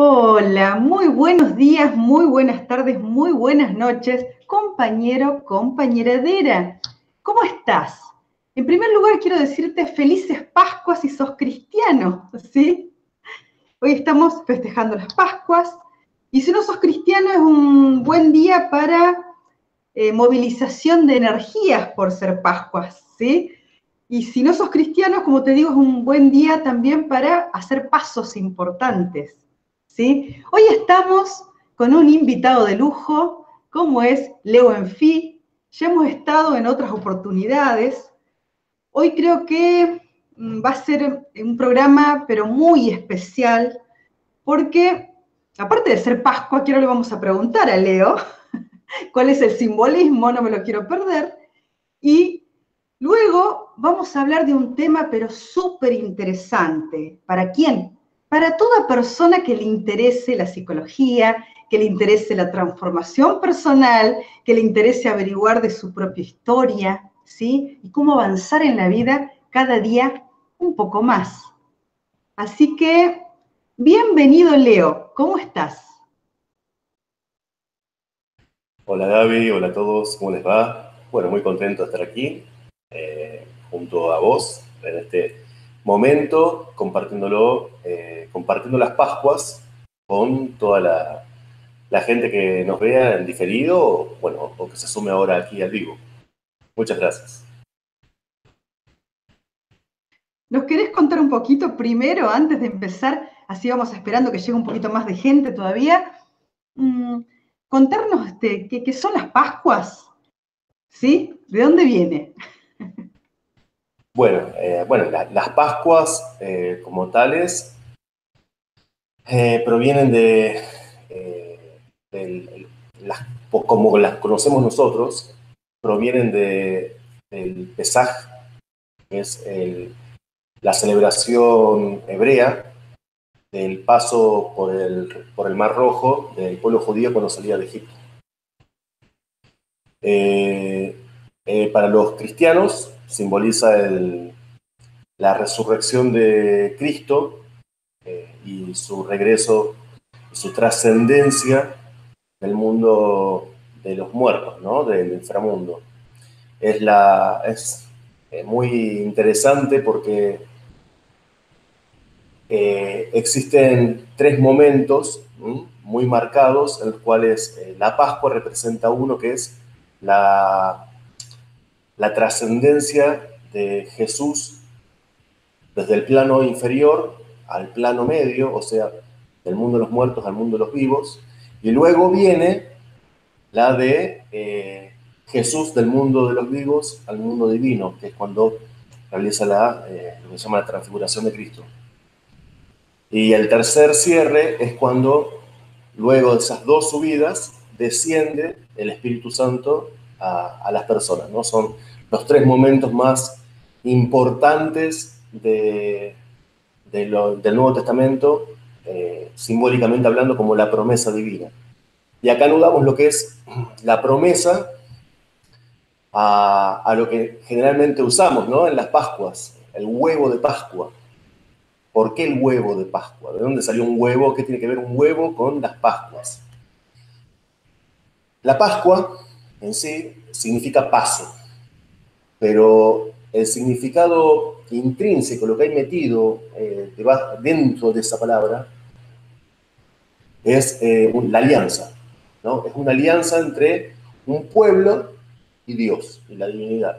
Hola, muy buenos días, muy buenas tardes, muy buenas noches, compañero, compañeradera. ¿Cómo estás? En primer lugar, quiero decirte felices Pascuas si sos cristiano, ¿sí? Hoy estamos festejando las Pascuas y si no sos cristiano es un buen día para eh, movilización de energías por ser Pascuas, ¿sí? Y si no sos cristiano, como te digo, es un buen día también para hacer pasos importantes. Hoy estamos con un invitado de lujo, como es Leo Enfi. Ya hemos estado en otras oportunidades. Hoy creo que mm, va a ser un programa, pero muy especial, porque aparte de ser Pascua, quiero le vamos a preguntar a Leo cuál es el simbolismo, no me lo quiero perder. Y luego vamos a hablar de un tema, pero súper interesante. ¿Para quién? Para toda persona que le interese la psicología, que le interese la transformación personal, que le interese averiguar de su propia historia, ¿sí? Y cómo avanzar en la vida cada día un poco más. Así que, bienvenido Leo, ¿cómo estás? Hola Gaby, hola a todos, ¿cómo les va? Bueno, muy contento de estar aquí eh, junto a vos en este momento compartiéndolo, eh, compartiendo las Pascuas con toda la, gente que nos vea en diferido o, bueno, o que se sume ahora aquí al vivo. Muchas gracias. ¿Nos querés contar un poquito primero, antes de empezar? Así vamos esperando que llegue un poquito más de gente todavía. Mm, contarnos este, ¿qué, son las Pascuas. ¿Sí? ¿De dónde viene? Bueno, eh, bueno las Pascuas eh, como tales eh, provienen de, las, como las conocemos nosotros, provienen de, del Pesaj, que es la celebración hebrea del paso por el, por el Mar Rojo del pueblo judío cuando salía de Egipto. para los cristianos, simboliza la resurrección de Cristo eh, y su regreso, su trascendencia del mundo de los muertos, ¿no? del inframundo. Es, la, es eh, muy interesante porque eh, existen tres momentos muy marcados en los cuales la Pascua representa uno que es la la trascendencia de Jesús desde el plano inferior al plano medio, o sea, del mundo de los muertos al mundo de los vivos, y luego viene la de eh, Jesús del mundo de los vivos al mundo divino, que es cuando realiza la, eh, lo que se llama la transfiguración de Cristo. Y el tercer cierre es cuando, luego de esas dos subidas, desciende el Espíritu Santo a, las personas, ¿no? Son los tres momentos más importantes de, del Nuevo Testamento, eh, simbólicamente hablando como la promesa divina. Y acá anudamos lo que es la promesa a, a, lo que generalmente usamos ¿no? en las Pascuas, el huevo de Pascua. ¿Por qué el huevo de Pascua? ¿De dónde salió un huevo? ¿Qué tiene que ver un huevo con las Pascuas? La Pascua en sí significa paso, pero el significado intrínseco, lo que hay metido eh, dentro de esa palabra, es eh, la alianza, ¿no? Es una alianza entre un pueblo y Dios, y la divinidad.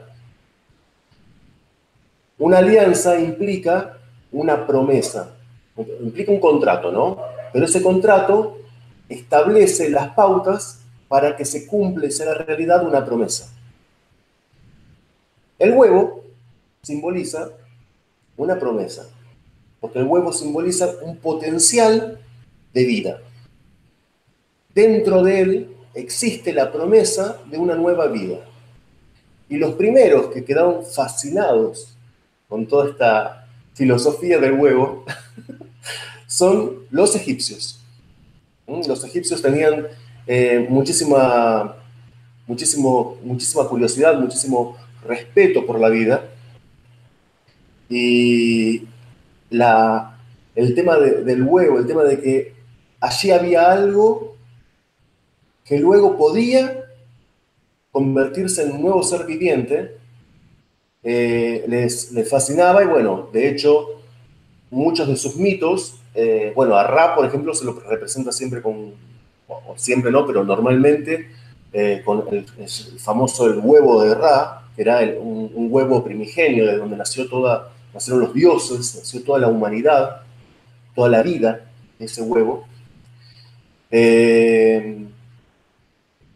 Una alianza implica una promesa, implica un contrato, ¿no? Pero ese contrato establece las pautas para que se cumpla y sea realidad una promesa. El huevo simboliza una promesa, porque el huevo simboliza un potencial de vida. Dentro de él existe la promesa de una nueva vida. Y los primeros que quedaron fascinados con toda esta filosofía del huevo son los egipcios. ¿Mm? Los egipcios tenían eh, muchísima, muchísimo, muchísima curiosidad, muchísimo respeto por la vida. Y la, el tema del huevo, el tema de que allí había algo que luego podía convertirse en un nuevo ser viviente, eh, les, fascinaba y bueno, de hecho, muchos de sus mitos, eh, bueno, a Ra, por ejemplo, se lo representa siempre con, siempre no, pero normalmente eh, con el, famoso el huevo de Ra, que era un, un, huevo primigenio de donde nació toda, nacieron los dioses, nació toda la humanidad, toda la vida, ese huevo. Eh,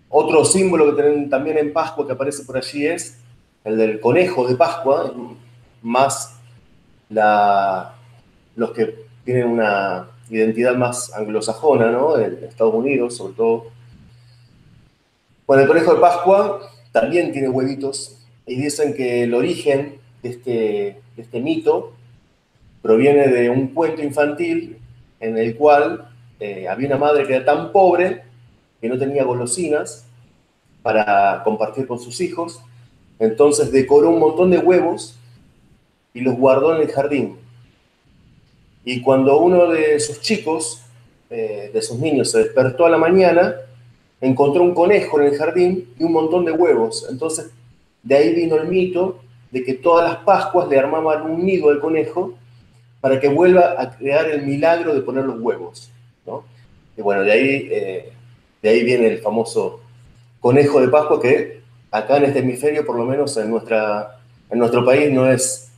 otro símbolo que tienen también en Pascua que aparece por allí es el del conejo de Pascua, más la, los que tienen una identidad más anglosajona, ¿no? De Estados Unidos, sobre todo. Bueno, el conejo de Pascua también tiene huevitos y dicen que el origen de este, de este mito proviene de un cuento infantil en el cual eh, había una madre que era tan pobre que no tenía golosinas para compartir con sus hijos, entonces decoró un montón de huevos y los guardó en el jardín. Y cuando uno de sus chicos, eh, de sus niños, se despertó a la mañana, encontró un conejo en el jardín y un montón de huevos. Entonces, de ahí vino el mito de que todas las Pascuas le armaban un nido al conejo para que vuelva a crear el milagro de poner los huevos. Y bueno, de ahí, eh, de ahí viene el famoso conejo de Pascua que acá en este hemisferio, por lo menos en, nuestra, en nuestro país, no es,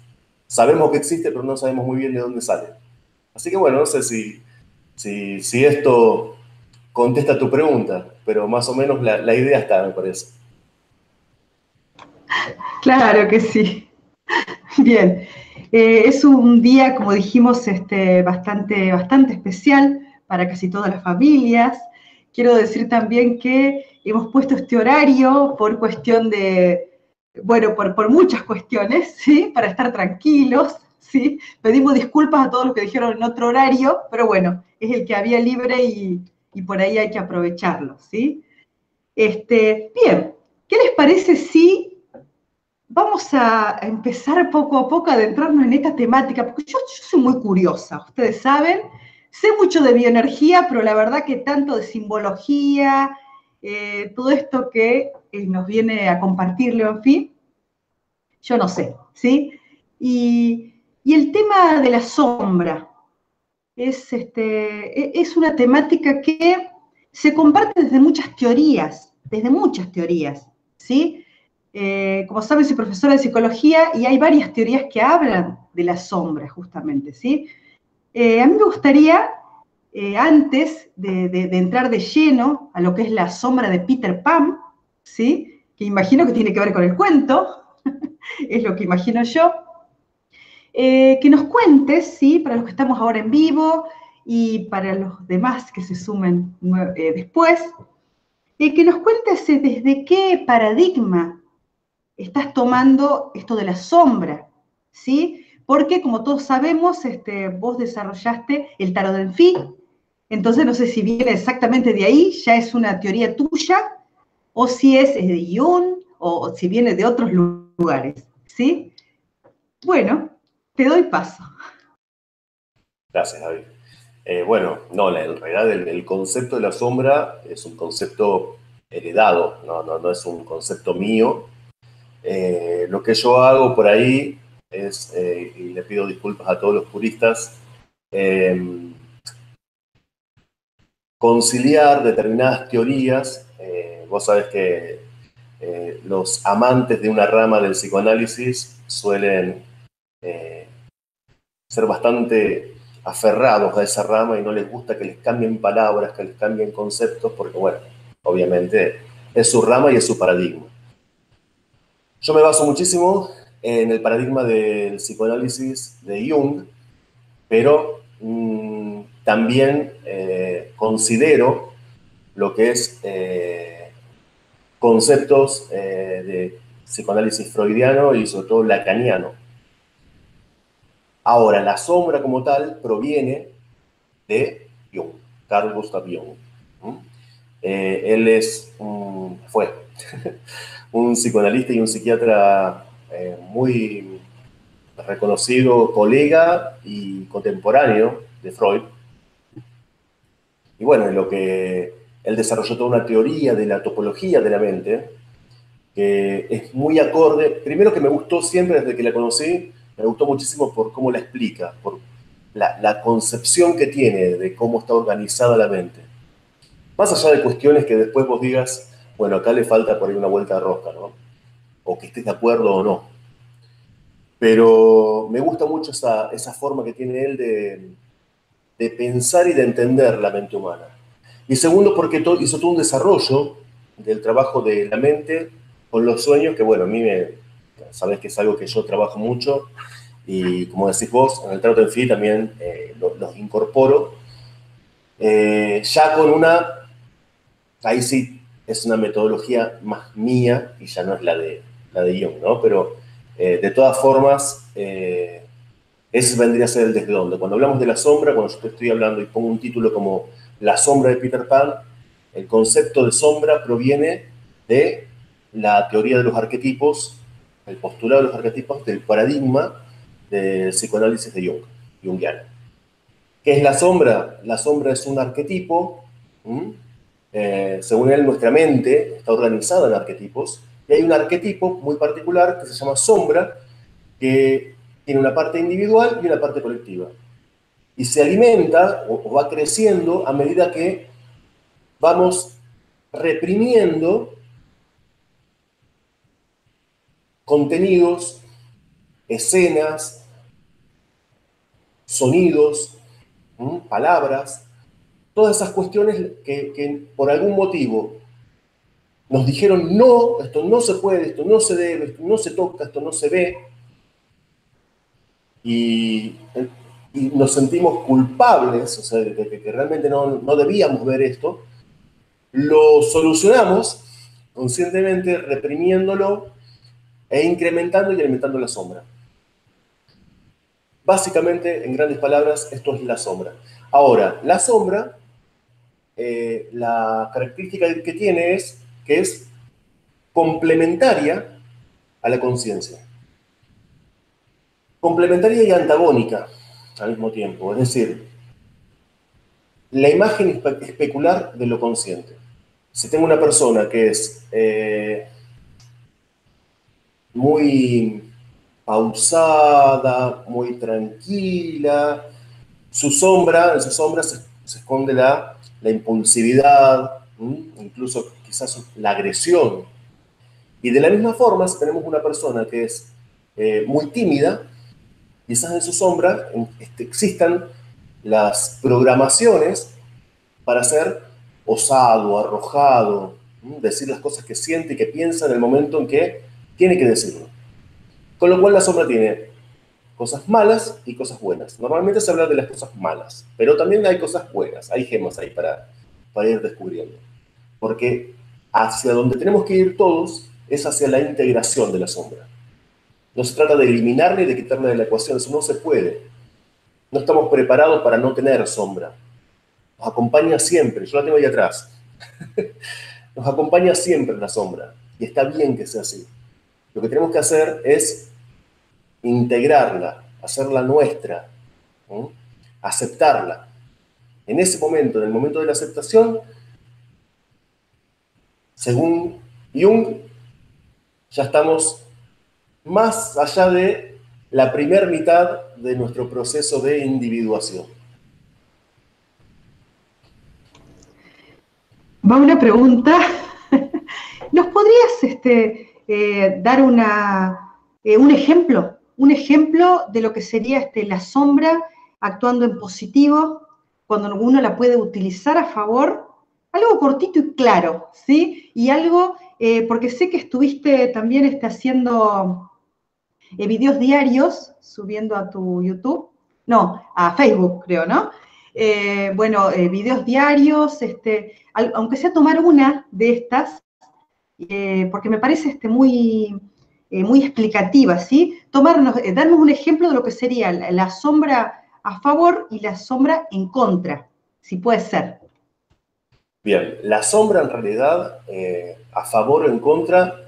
sabemos que existe, pero no sabemos muy bien de dónde sale. Así que bueno, no sé si, si, esto contesta tu pregunta, pero más o menos la, la idea está, me parece. Claro que sí. Bien. Eh, es un día, como dijimos, este, bastante, bastante especial para casi todas las familias. Quiero decir también que hemos puesto este horario por cuestión de, bueno, por, por muchas cuestiones, ¿sí? Para estar tranquilos, ¿sí? Pedimos disculpas a todos los que dijeron en otro horario, pero bueno, es el que había libre y, y por ahí hay que aprovecharlo, ¿sí? Este, bien, ¿qué les parece si vamos a empezar poco a poco a adentrarnos en esta temática? Porque yo, soy muy curiosa, ustedes saben, Sé mucho de bioenergía, pero la verdad que tanto de simbología, eh, todo esto que eh, nos viene a compartir Leonfi, yo no sé, ¿sí? Y, el tema de la sombra es, este, e, es una temática que se comparte desde muchas teorías, desde muchas teorías, ¿sí? Eh, como saben, soy profesora de psicología y hay varias teorías que hablan de la sombra, justamente, ¿sí? Eh, a mí me gustaría, eh, antes de, entrar de lleno a lo que es la sombra de Peter Pan, ¿sí? que imagino que tiene que ver con el cuento, es lo que imagino yo, eh, que nos cuentes, ¿sí? para los que estamos ahora en vivo y para los demás que se sumen después, que nos cuentes desde qué paradigma estás tomando esto de la sombra, ¿sí? porque como todos sabemos, este, vos desarrollaste el tarot de Enfi, entonces no sé si viene exactamente de ahí, ya es una teoría tuya, o si es, de Jung, o, si viene de otros lugares, ¿sí? Bueno, te doy paso. Gracias, Javi. Eh, bueno, no, la, en realidad el, concepto de la sombra es un concepto heredado, no, no, es un concepto mío. Eh, lo que yo hago por ahí es, eh, y le pido disculpas a todos los puristas, em, conciliar determinadas teorías. Vos sabés que los amantes de una rama del psicoanálisis suelen ser bastante aferrados a esa rama y no les gusta que les cambien palabras, que les cambien conceptos, porque bueno, obviamente es su rama y es su paradigma. Yo me baso muchísimo en el paradigma del psicoanálisis de Jung, pero mm, también eh, considero lo que es eh, conceptos eh, de psicoanálisis freudiano y sobre todo lacaniano. Ahora, la sombra como tal proviene de Jung, Carl Gustav Jung. él es, fue un psicoanalista y un psiquiatra eh, muy reconocido colega y contemporáneo de Freud. y bueno, lo que él desarrolló toda una teoría de la topología de la mente, que es muy acorde, primero que me gustó siempre desde que la conocí, me gustó muchísimo por cómo la explica, por la, concepción que tiene de cómo está organizada la mente. Más allá de cuestiones que después vos digas, bueno, acá le falta por ahí una vuelta de rosca, ¿no? O que estés de acuerdo o no. Pero me gusta mucho esa, forma que tiene él de pensar y de entender la mente humana. Y segundo, porque hizo todo un desarrollo del trabajo de la mente con los sueños, que bueno, a mí me, sabes que es algo que yo trabajo mucho y como decís vos, en el trato en fin también eh, los, incorporo. Eh, ya con una, ahí sí es una metodología más mía y ya no es la de, la de Jung, ¿no? Pero eh, de todas formas, ese vendría a ser el desde dónde. Cuando hablamos de la sombra, cuando yo te estoy hablando y pongo un título como La sombra de Peter Pan, el concepto de sombra proviene de la teoría de los arquetipos, el postulado de los arquetipos del paradigma del psicoanálisis de Jung, Jungiano. ¿Qué es la sombra? La sombra es un arquetipo, eh, según él nuestra mente está organizada en arquetipos, y hay un arquetipo muy particular que se llama sombra, que tiene una parte individual y una parte colectiva. Y se alimenta o, va creciendo a medida que vamos reprimiendo contenidos, escenas, sonidos, palabras, todas esas cuestiones que, que, por algún motivo nos dijeron no, esto no se puede, esto no se debe, esto no se toca, esto no se ve, y, nos sentimos culpables, o sea, de que, realmente no, no debíamos ver esto, lo solucionamos conscientemente reprimiéndolo e incrementando y alimentando la sombra. Básicamente, en grandes palabras, esto es la sombra. Ahora, la sombra, eh, la característica que tiene es que es complementaria a la conciencia complementaria y antagónica al mismo tiempo. Es decir, la imagen especular de lo consciente. Si tengo una persona que es eh, muy pausada, muy tranquila, su sombra, en su sombra se, esconde la, impulsividad, incluso quizás la agresión. Y de la misma forma, si tenemos una persona que es eh, muy tímida, quizás en su sombra este, existan las programaciones para ser osado, arrojado, decir las cosas que siente y que piensa en el momento en que tiene que decirlo. Con lo cual la sombra tiene cosas malas y cosas buenas. Normalmente se habla de las cosas malas, pero también hay cosas buenas, hay gemas ahí para, para ir descubriendo. Porque hacia donde tenemos que ir todos es hacia la integración de la sombra. No se trata de eliminarle y de quitarle de la ecuación, eso no se puede. No estamos preparados para no tener sombra. Nos acompaña siempre, yo la tengo ahí atrás. Nos acompaña siempre la sombra y está bien que sea así. Lo que tenemos que hacer es integrarla, hacerla nuestra, aceptarla. En ese momento, en el momento de la aceptación, según Jung, ya estamos más allá de la primera mitad de nuestro proceso de individuación. Va una pregunta. ¿Nos podrías este, eh, dar una, eh, un ejemplo? Un ejemplo de lo que sería este, la sombra actuando en positivo, cuando uno la puede utilizar a favor. Algo cortito y claro, ¿sí? Y algo, eh, porque sé que estuviste también este, haciendo videos diarios subiendo a tu YouTube, no, a Facebook creo, ¿no? Bueno, videos diarios, este, aunque sea tomar una de estas, porque me parece este, muy, muy explicativa, ¿sí? Tomarnos, darnos un ejemplo de lo que sería la, sombra a favor y la sombra en contra, si puede ser. Bien, la sombra en realidad, a favor o en contra,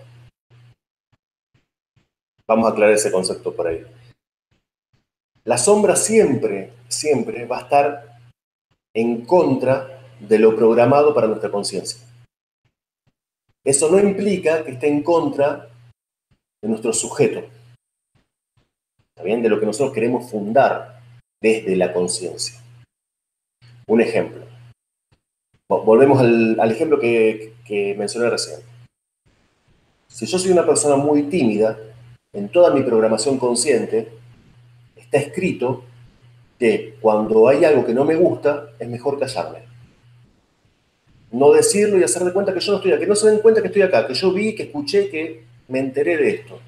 Vamos a aclarar ese concepto por ahí. La sombra siempre, siempre va a estar en contra de lo programado para nuestra conciencia. Eso no implica que esté en contra de nuestro sujeto, también de lo que nosotros queremos fundar desde la conciencia. Un ejemplo. Volvemos al, ejemplo que, que mencioné recién. Si yo soy una persona muy tímida, en toda mi programación consciente está escrito que cuando hay algo que no me gusta, es mejor callarme. No decirlo y hacer de cuenta que yo no estoy acá, que no se den cuenta que estoy acá, que yo vi, que escuché, que me enteré de esto.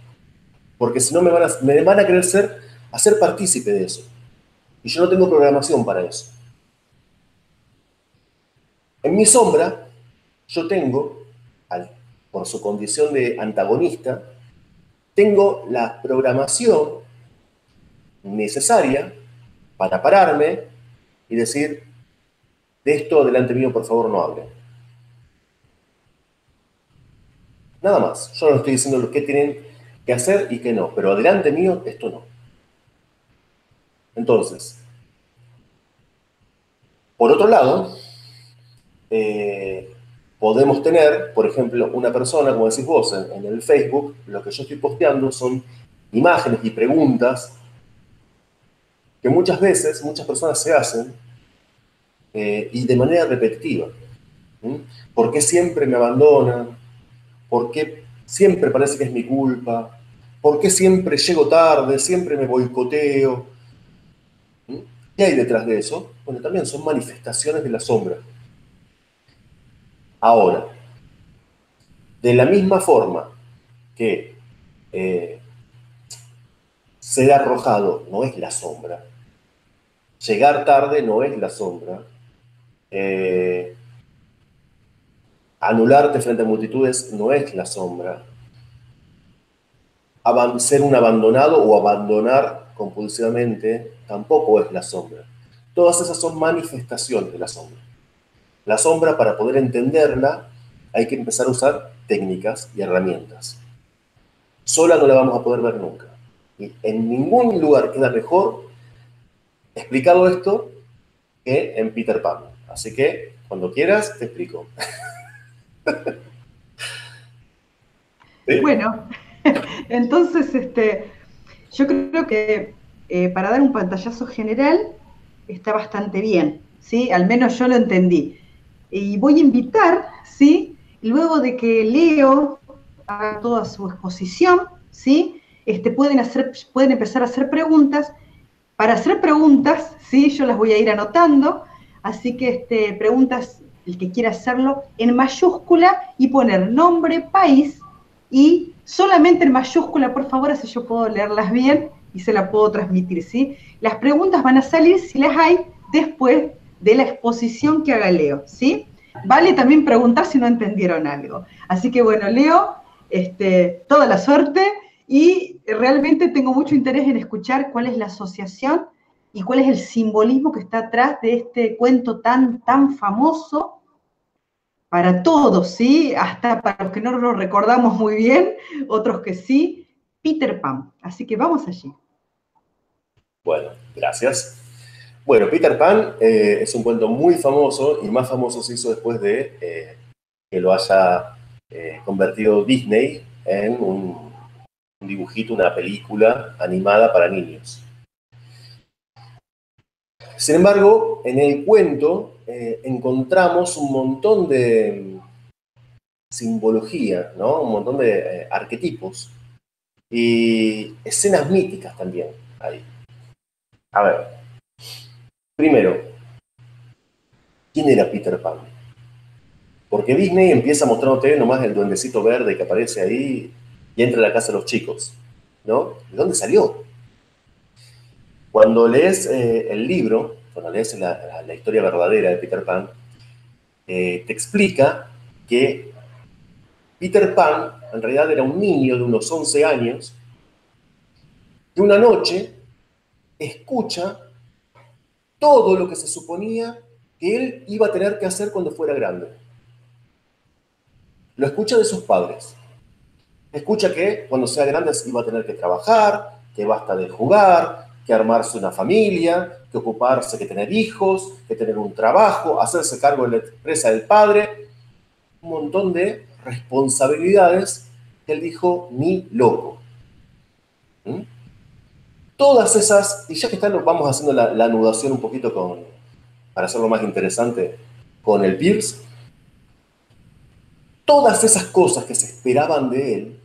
Porque si no me van a, me van a querer ser, hacer partícipe de eso. Y yo no tengo programación para eso. En mi sombra, yo tengo, por su condición de antagonista, tengo la programación necesaria para pararme y decir, de esto delante mío, por favor, no hable. Nada más. Yo no estoy diciendo lo que tienen que hacer y que no, pero adelante mío, esto no. Entonces, por otro lado, eh, podemos tener, por ejemplo, una persona, como decís vos, en, el Facebook, lo que yo estoy posteando son imágenes y preguntas que muchas veces muchas personas se hacen eh, y de manera repetitiva. ¿Por qué siempre me abandonan? ¿Por qué siempre parece que es mi culpa? ¿Por qué siempre llego tarde? Siempre me boicoteo. ¿Qué hay detrás de eso? Bueno, también son manifestaciones de la sombra. Ahora, de la misma forma que eh, ser arrojado no es la sombra, llegar tarde no es la sombra, eh, anularte frente a multitudes no es la sombra, ser un abandonado o abandonar compulsivamente tampoco es la sombra. Todas esas son manifestaciones de la sombra. La sombra, para poder entenderla, hay que empezar a usar técnicas y herramientas. Sola no la vamos a poder ver nunca. Y en ningún lugar queda mejor explicado esto que en Peter Pan. Así que, cuando quieras, te explico. Bueno, entonces, este, yo creo que eh, para dar un pantallazo general está bastante bien, ¿sí? Al menos yo lo entendí. Y voy a invitar, ¿sí? Luego de que Leo haga toda su exposición, ¿sí? Este, pueden, hacer, pueden empezar a hacer preguntas. Para hacer preguntas, ¿sí? Yo las voy a ir anotando. Así que este, preguntas, el que quiera hacerlo, en mayúscula y poner nombre, país y solamente en mayúscula, por favor, así yo puedo leerlas bien y se la puedo transmitir, ¿sí? Las preguntas van a salir, si las hay, después de la exposición que haga Leo, ¿sí? Vale también preguntar si no entendieron algo. Así que bueno, Leo, este, toda la suerte y realmente tengo mucho interés en escuchar cuál es la asociación y cuál es el simbolismo que está atrás de este cuento tan, tan famoso para todos, ¿sí? Hasta para los que no lo recordamos muy bien, otros que sí, Peter Pan. Así que vamos allí. Bueno, gracias. Bueno, Peter Pan eh, es un cuento muy famoso y más famoso se hizo después de eh, que lo haya eh, convertido Disney en un, dibujito, una película animada para niños. Sin embargo, en el cuento encontramos un montón de simbología, ¿no? un montón de arquetipos y escenas míticas también ahí. A ver, Primero, ¿quién era Peter Pan? Porque Disney empieza mostrándote nomás el duendecito verde que aparece ahí y entra a la casa de los chicos, ¿no? ¿De dónde salió? Cuando lees eh, el libro, cuando lees la, historia verdadera de Peter Pan, eh, te explica que Peter Pan en realidad era un niño de unos 11 años que una noche escucha todo lo que se suponía que él iba a tener que hacer cuando fuera grande. Lo escucha de sus padres. Escucha que cuando sea grande iba a tener que trabajar, que basta de jugar, que armarse una familia, que ocuparse, que tener hijos, que tener un trabajo, hacerse cargo de la empresa del padre, un montón de responsabilidades que él dijo, ni loco. ¿Mm? Todas esas, y ya que están, vamos haciendo la, la, anudación un poquito con, para hacerlo más interesante, con el Pierce, todas esas cosas que se esperaban de él,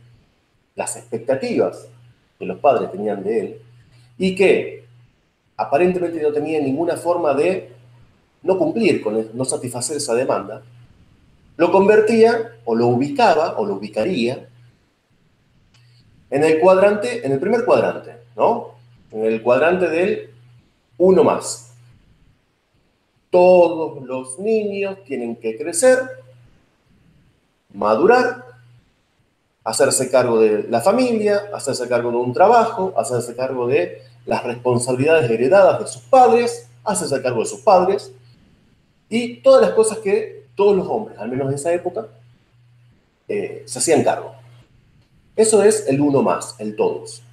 las expectativas que los padres tenían de él, y que aparentemente no tenía ninguna forma de no cumplir con no satisfacer esa demanda, lo convertía o lo ubicaba o lo ubicaría en el cuadrante, en el primer cuadrante, ¿no? En el cuadrante del uno más. Todos los niños tienen que crecer, madurar, hacerse cargo de la familia, hacerse cargo de un trabajo, hacerse cargo de las responsabilidades heredadas de sus padres, hacerse cargo de sus padres y todas las cosas que todos los hombres, al menos en esa época, eh, se hacían cargo. Eso es el uno más, el todos.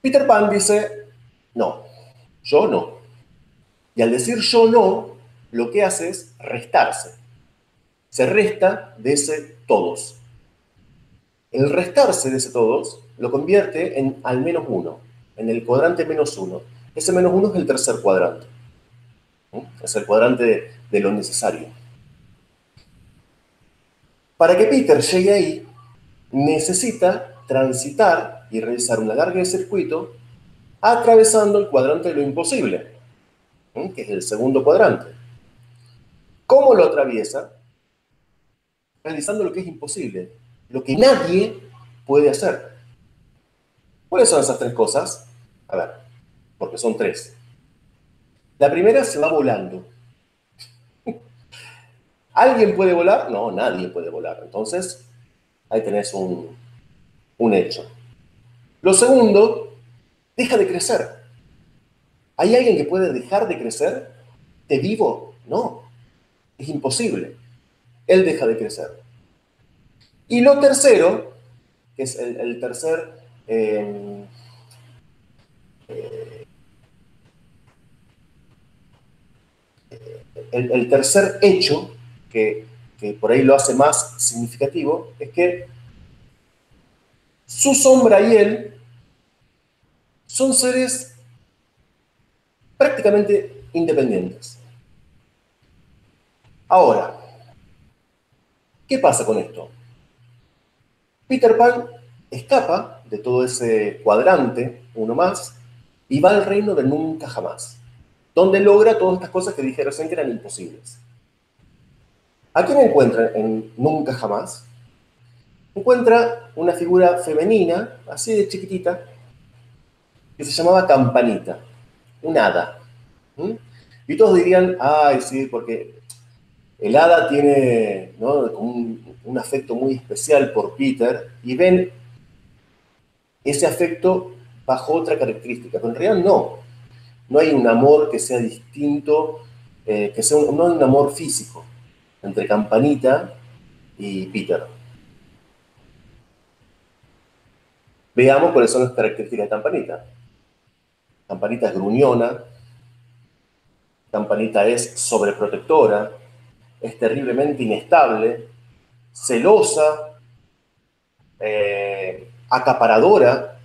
Peter Pan dice, no, yo no. Y al decir yo no, lo que hace es restarse. Se resta de ese todos. El restarse de ese todos lo convierte en al menos uno, en el cuadrante menos uno. Ese menos uno es el tercer cuadrante. Es el cuadrante de, lo necesario. Para que Peter llegue ahí, necesita transitar y realizar una larga de circuito atravesando el cuadrante de lo imposible, que es el segundo cuadrante. ¿Cómo lo atraviesa? Realizando lo que es imposible, lo que nadie puede hacer. ¿Cuáles son esas tres cosas? A ver, porque son tres. La primera se va volando. ¿Alguien puede volar? No, nadie puede volar. Entonces, ahí tenés un, un hecho. Lo segundo, deja de crecer. ¿Hay alguien que puede dejar de crecer? ¿De vivo? No, es imposible. Él deja de crecer. Y lo tercero, que es el tercer eh, el, tercer hecho, que, por ahí lo hace más significativo, es que su sombra y él son seres prácticamente independientes. Ahora, ¿qué pasa con esto? Peter Pan escapa de todo ese cuadrante, uno más, y va al reino de nunca jamás, donde logra todas estas cosas que dije recién que eran imposibles. ¿A quién encuentra en Nunca Jamás? Encuentra una figura femenina, así de chiquitita, que se llamaba Campanita, un hada. Y todos dirían, ay, sí, porque el hada tiene un, afecto muy especial por Peter y ven ese afecto bajo otra característica, pero en realidad no. No hay un amor que sea distinto, eh, que sea un, no hay un amor físico entre Campanita y Peter. Veamos cuáles son las características de Campanita. Campanita es gruñona, Campanita es sobreprotectora, es terriblemente inestable, celosa, eh, acaparadora.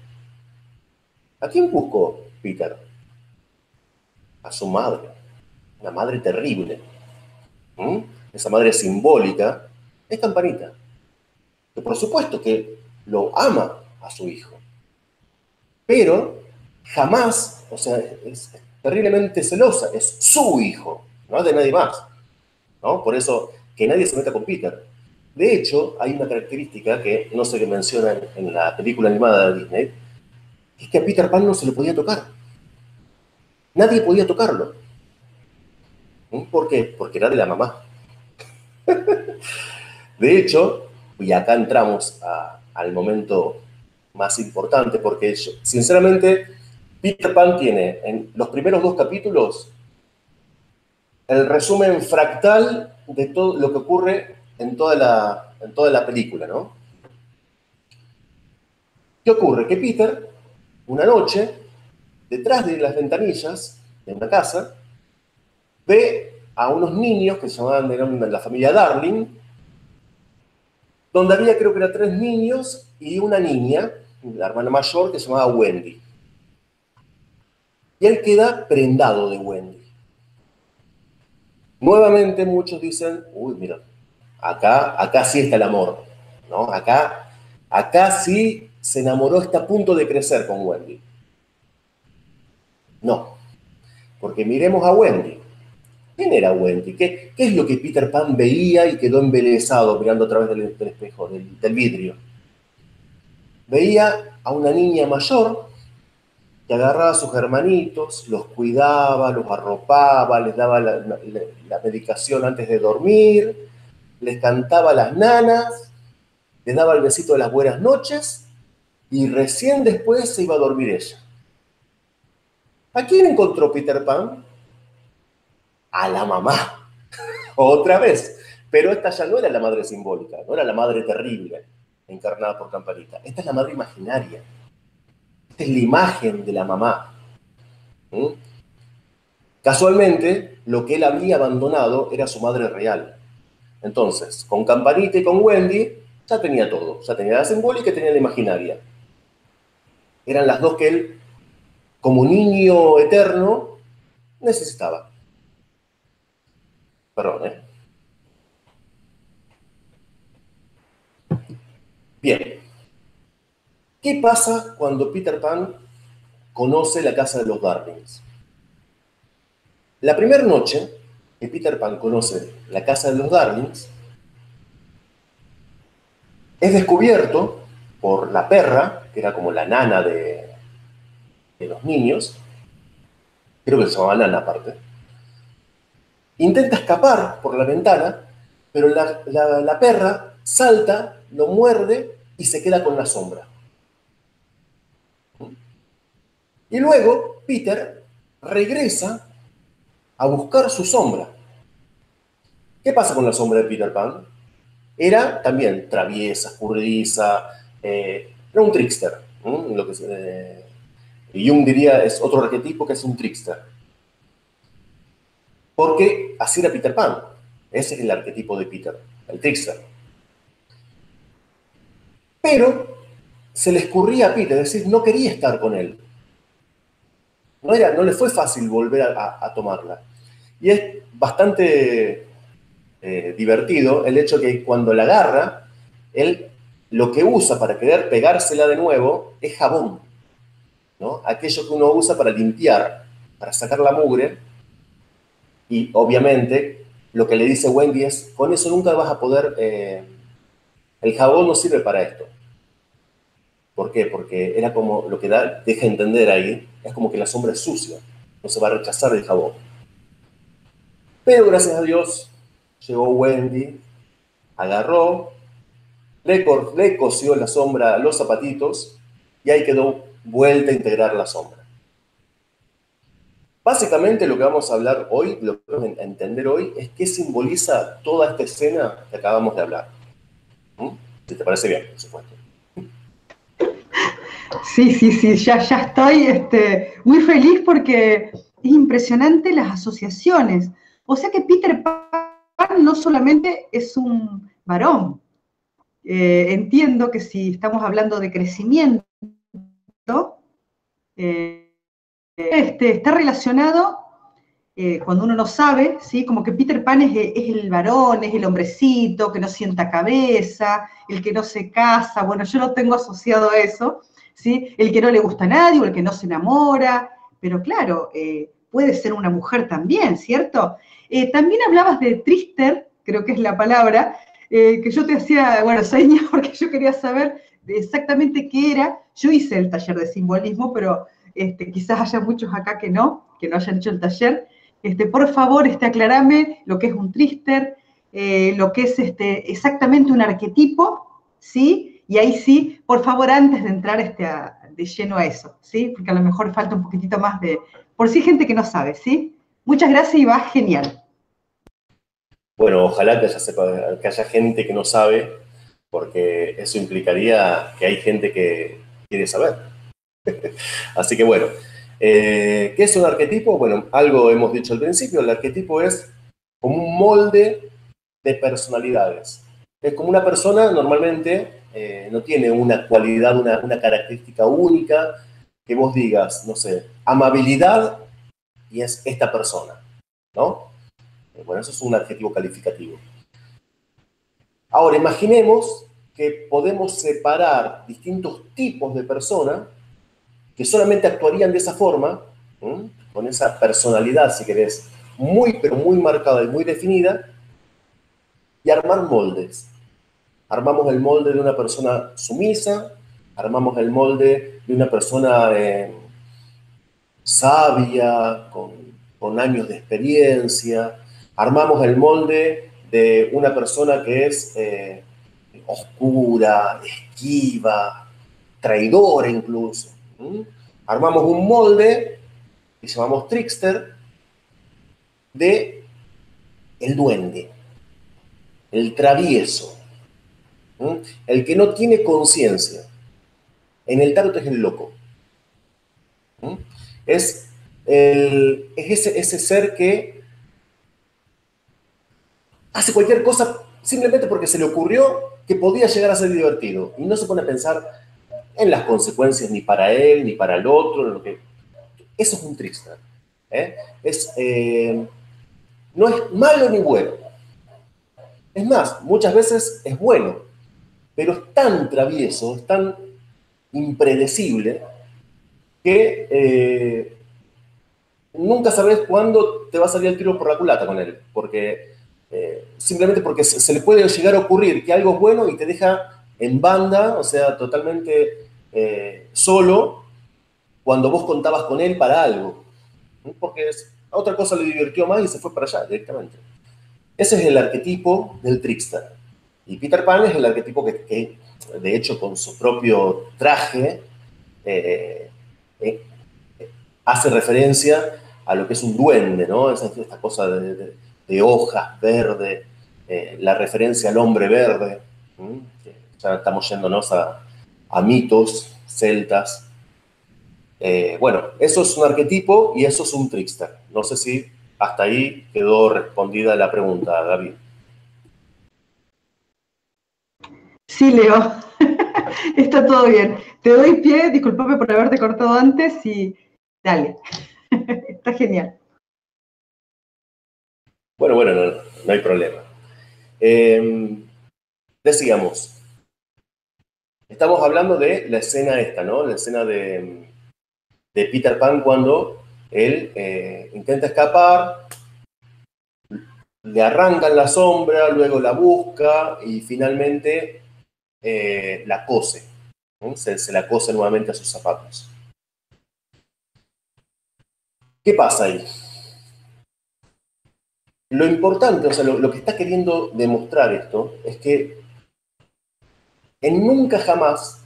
¿A quién buscó Peter? A su madre, una madre terrible. ¿Mm? Esa madre simbólica es Campanita, que por supuesto que lo ama a su hijo, pero jamás, o sea, es terriblemente celosa, es su hijo, no es de nadie más. ¿No? Por eso, que nadie se meta con Peter. De hecho, hay una característica que no sé qué mencionan en la película animada de Disney, es que a Peter Pan no se le podía tocar. Nadie podía tocarlo. ¿Por qué? Porque era de la mamá. de hecho, y acá entramos al momento más importante, porque sinceramente, Peter Pan tiene en los primeros dos capítulos el resumen fractal de todo lo que ocurre en toda la, en toda la película, ¿no? ¿Qué ocurre? Que Peter una noche, detrás de las ventanillas de una casa, ve a unos niños que se llamaban, de la familia Darling, donde había creo que eran tres niños y una niña, la hermana mayor, que se llamaba Wendy. Y él queda prendado de Wendy. Nuevamente muchos dicen, uy, mira, acá, acá sí está el amor, ¿no? Acá, acá sí se enamoró, está a punto de crecer con Wendy. No, porque miremos a Wendy. ¿Quién era Wendy? ¿Qué, es lo que Peter Pan veía y quedó embelesado mirando a través del, espejo, del, vidrio? Veía a una niña mayor que agarraba a sus hermanitos, los cuidaba, los arropaba, les daba la, la, medicación antes de dormir, les cantaba las nanas, les daba el besito de las buenas noches y recién después se iba a dormir ella. ¿A quién encontró Peter Pan? a la mamá. Otra vez. Pero esta ya no era la madre simbólica, no era la madre terrible, encarnada por Campanita. Esta es la madre imaginaria. Esta es la imagen de la mamá. Casualmente, lo que él había abandonado era su madre real. Entonces, con Campanita y con Wendy, ya tenía todo. Ya tenía la simbólica y tenía la imaginaria. Eran las dos que él, como niño eterno, necesitaba. Perdón, ¿eh? Bien. ¿Qué pasa cuando Peter Pan conoce la casa de los Darlings? La primera noche que Peter Pan conoce la casa de los Darlings, es descubierto por la perra, que era como la nana de, de los niños, creo que se llamaba nana aparte, Intenta escapar por la ventana, pero la, perra salta, lo muerde y se queda con la sombra. Y luego Peter regresa a buscar su sombra. ¿Qué pasa con la sombra de Peter Pan? Era también traviesa, escurridiza, eh, era un trickster. Lo que, eh, Jung diría es otro arquetipo que es un trickster. Porque así era Peter Pan. Ese es el arquetipo de Peter, el trickster. Pero se le escurría a Peter, es decir, no quería estar con él. No, no le fue fácil volver a, tomarla. Y es bastante eh, divertido el hecho que cuando la agarra, él lo que usa para querer pegársela de nuevo es jabón. ¿no? Aquello que uno usa para limpiar, para sacar la mugre, y obviamente lo que le dice Wendy es, con eso nunca vas a poder, eh, el jabón no sirve para esto. ¿Por qué? Porque era como, lo que da, deja entender ahí, es como que la sombra es sucia, no se va a rechazar el jabón. Pero gracias a Dios, llegó Wendy, agarró, le, le cosió la sombra los zapatitos y ahí quedó vuelta a integrar la sombra. Básicamente lo que vamos a hablar hoy, lo que vamos a entender hoy, es qué simboliza toda esta escena que acabamos de hablar. ¿Mm? Si te parece bien, por supuesto. Sí, sí, sí, ya, ya estoy este, muy feliz porque es impresionante las asociaciones. O sea que Peter Pan no solamente es un varón. Eh, entiendo que si estamos hablando de crecimiento, eh, este, está relacionado, eh, cuando uno no sabe, ¿sí? como que Peter Pan es, el varón, es el hombrecito que no sienta cabeza, el que no se casa, bueno, yo lo tengo asociado a eso, el que no le gusta a nadie o el que no se enamora, pero claro, eh, puede ser una mujer también, ¿cierto? Eh, también hablabas de trister, creo que es la palabra, que yo te hacía, bueno, señas porque yo quería saber exactamente qué era. Yo hice el taller de simbolismo, pero este, quizás haya muchos acá que no, que no hayan hecho el taller, este, por favor, este, aclarame lo que es un trister, eh, lo que es este, exactamente un arquetipo, ¿sí? Y ahí sí, por favor, antes de entrar este, de lleno a eso, ¿sí? Porque a lo mejor falta un poquitito más de, por si gente que no sabe, ¿sí? Muchas gracias y va genial. Bueno, ojalá que haya, sepa, que haya gente que no sabe, porque eso implicaría que hay gente que quiere saber. Así que bueno, eh, ¿qué es un arquetipo? Bueno, algo hemos dicho al principio, el arquetipo es como un molde de personalidades. Es como una persona normalmente eh, no tiene una cualidad, una, una característica única que vos digas, no sé, amabilidad y es esta persona, ¿no? Eh, bueno, eso es un adjetivo calificativo. Ahora, imaginemos que podemos separar distintos tipos de personas que solamente actuarían de esa forma, con esa personalidad, si querés, muy, pero muy marcada y muy definida, y armar moldes. Armamos el molde de una persona sumisa, armamos el molde de una persona eh, sabia, con, años de experiencia, armamos el molde de una persona que es eh, oscura, esquiva, traidora incluso. Armamos un molde que llamamos trickster de el duende, el travieso, el que no tiene conciencia. En el tarot es el loco. Es, el, es ese, ser que hace cualquier cosa simplemente porque se le ocurrió que podía llegar a ser divertido y no se pone a pensar en las consecuencias ni para él ni para el otro. Eso es un trickster. ¿eh? Eh, no es malo ni bueno. Es más, muchas veces es bueno, pero es tan travieso, es tan impredecible que eh, nunca sabes cuándo te va a salir el tiro por la culata con él, porque eh, simplemente porque se, le puede llegar a ocurrir que algo es bueno y te deja en banda, o sea, totalmente eh, solo, cuando vos contabas con él para algo. Porque a otra cosa le divirtió más y se fue para allá directamente. Ese es el arquetipo del trickster. Y Peter Pan es el arquetipo que, de hecho, con su propio traje, eh, hace referencia a lo que es un duende, ¿no? Esta, esta cosa de hojas verde, eh, la referencia al hombre verde, ya estamos yéndonos a, mitos celtas. Eh, bueno, eso es un arquetipo y eso es un trickster. No sé si hasta ahí quedó respondida la pregunta, David. Sí, Leo. Está todo bien. Te doy pie, discúlpame por haberte cortado antes y dale. Está genial. Bueno, bueno, no, hay problema. Em, decíamos, estamos hablando de la escena esta, ¿no? La escena de, Peter Pan cuando él eh, intenta escapar, le arrancan la sombra, luego la busca y finalmente eh, la cose. Se, la cose nuevamente a sus zapatos. ¿Qué pasa ahí? Lo importante, o sea, lo, que está queriendo demostrar esto es que en nunca jamás,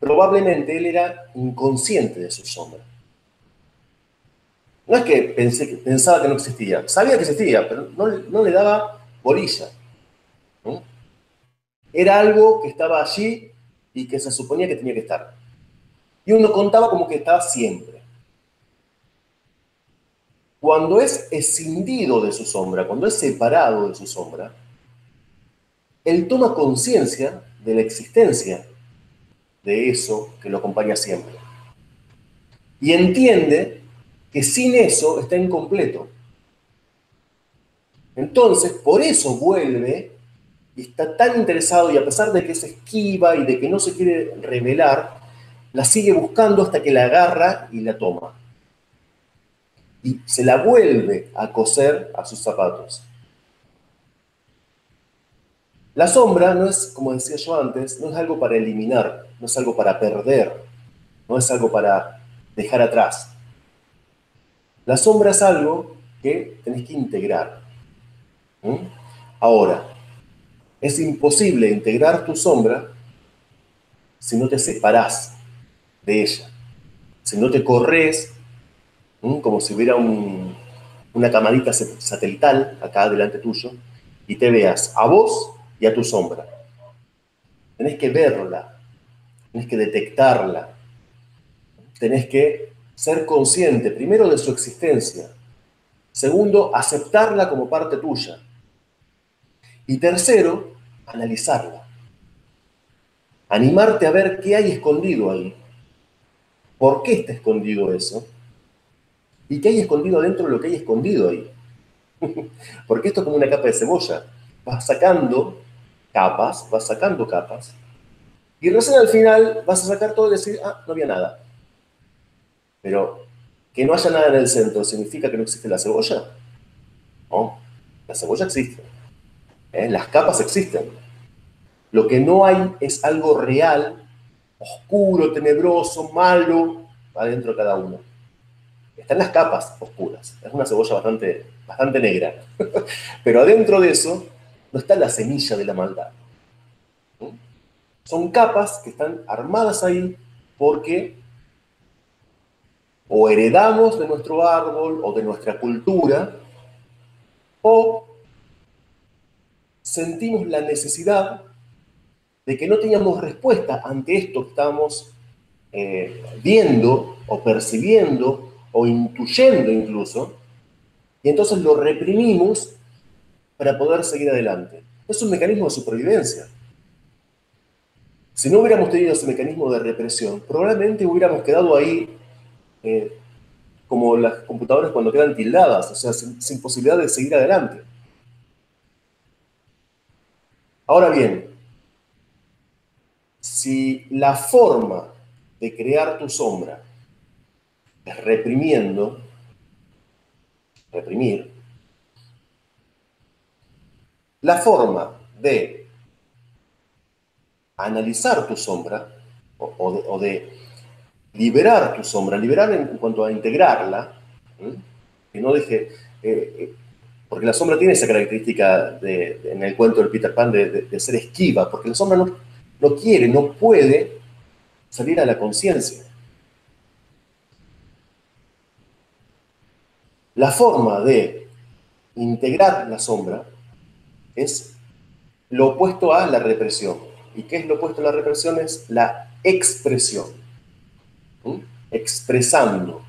probablemente él era inconsciente de su sombra. No es que pensaba que no existía, sabía que existía, pero no, le daba bolilla. Era algo que estaba allí y que se suponía que tenía que estar. Y uno contaba como que estaba siempre. Cuando es escindido de su sombra, cuando es separado de su sombra, él toma conciencia de la existencia de eso que lo acompaña siempre. Y entiende que sin eso está incompleto. Entonces, por eso vuelve y está tan interesado y a pesar de que se esquiva y de que no se quiere revelar, la sigue buscando hasta que la agarra y la toma y se la vuelve a coser a sus zapatos. La sombra no es, como decía yo antes, no es algo para eliminar, no es algo para perder, no es algo para dejar atrás. La sombra es algo que tenés que integrar. Ahora, es imposible integrar tu sombra si no te separás de ella, si no te corres como si hubiera una camarita satelital acá delante tuyo, y te veas a vos y a tu sombra. Tenés que verla, tenés que detectarla, tenés que ser consciente, primero, de su existencia, segundo, aceptarla como parte tuya, y tercero, analizarla, animarte a ver qué hay escondido ahí, por qué está escondido eso, y qué hay escondido dentro de lo que hay escondido ahí. Porque esto es como una capa de cebolla. Vas sacando capas, vas sacando capas, y recién al final vas a sacar todo y decir, ah, no había nada. Pero que no haya nada en el centro, ¿significa que no existe la cebolla? No, la cebolla existe. ¿Eh? Las capas existen. Lo que no hay es algo real, oscuro, tenebroso, malo, adentro de cada uno. Están las capas oscuras. Es una cebolla bastante, bastante negra. Pero adentro de eso no está la semilla de la maldad. Son capas que están armadas ahí porque o heredamos de nuestro árbol o de nuestra cultura, o sentimos la necesidad de que no teníamos respuesta ante esto que estamos eh, viendo o percibiendo o intuyendo incluso, y entonces lo reprimimos para poder seguir adelante. Es un mecanismo de supervivencia. Si no hubiéramos tenido ese mecanismo de represión, probablemente hubiéramos quedado ahí eh, como las computadoras cuando quedan tildadas, o sea, sin posibilidad de seguir adelante. Ahora bien, si la forma de crear tu sombra es reprimiendo, reprimir, la forma de analizar tu sombra o, de, liberar tu sombra, liberar en, cuanto a integrarla, que no deje, eh, eh, porque la sombra tiene esa característica en el cuento del Peter Pan de, ser esquiva, porque la sombra no, no quiere, no puede salir a la conciencia. La forma de integrar la sombra es lo opuesto a la represión. ¿Y qué es lo opuesto a la represión? Es la expresión. Expresando.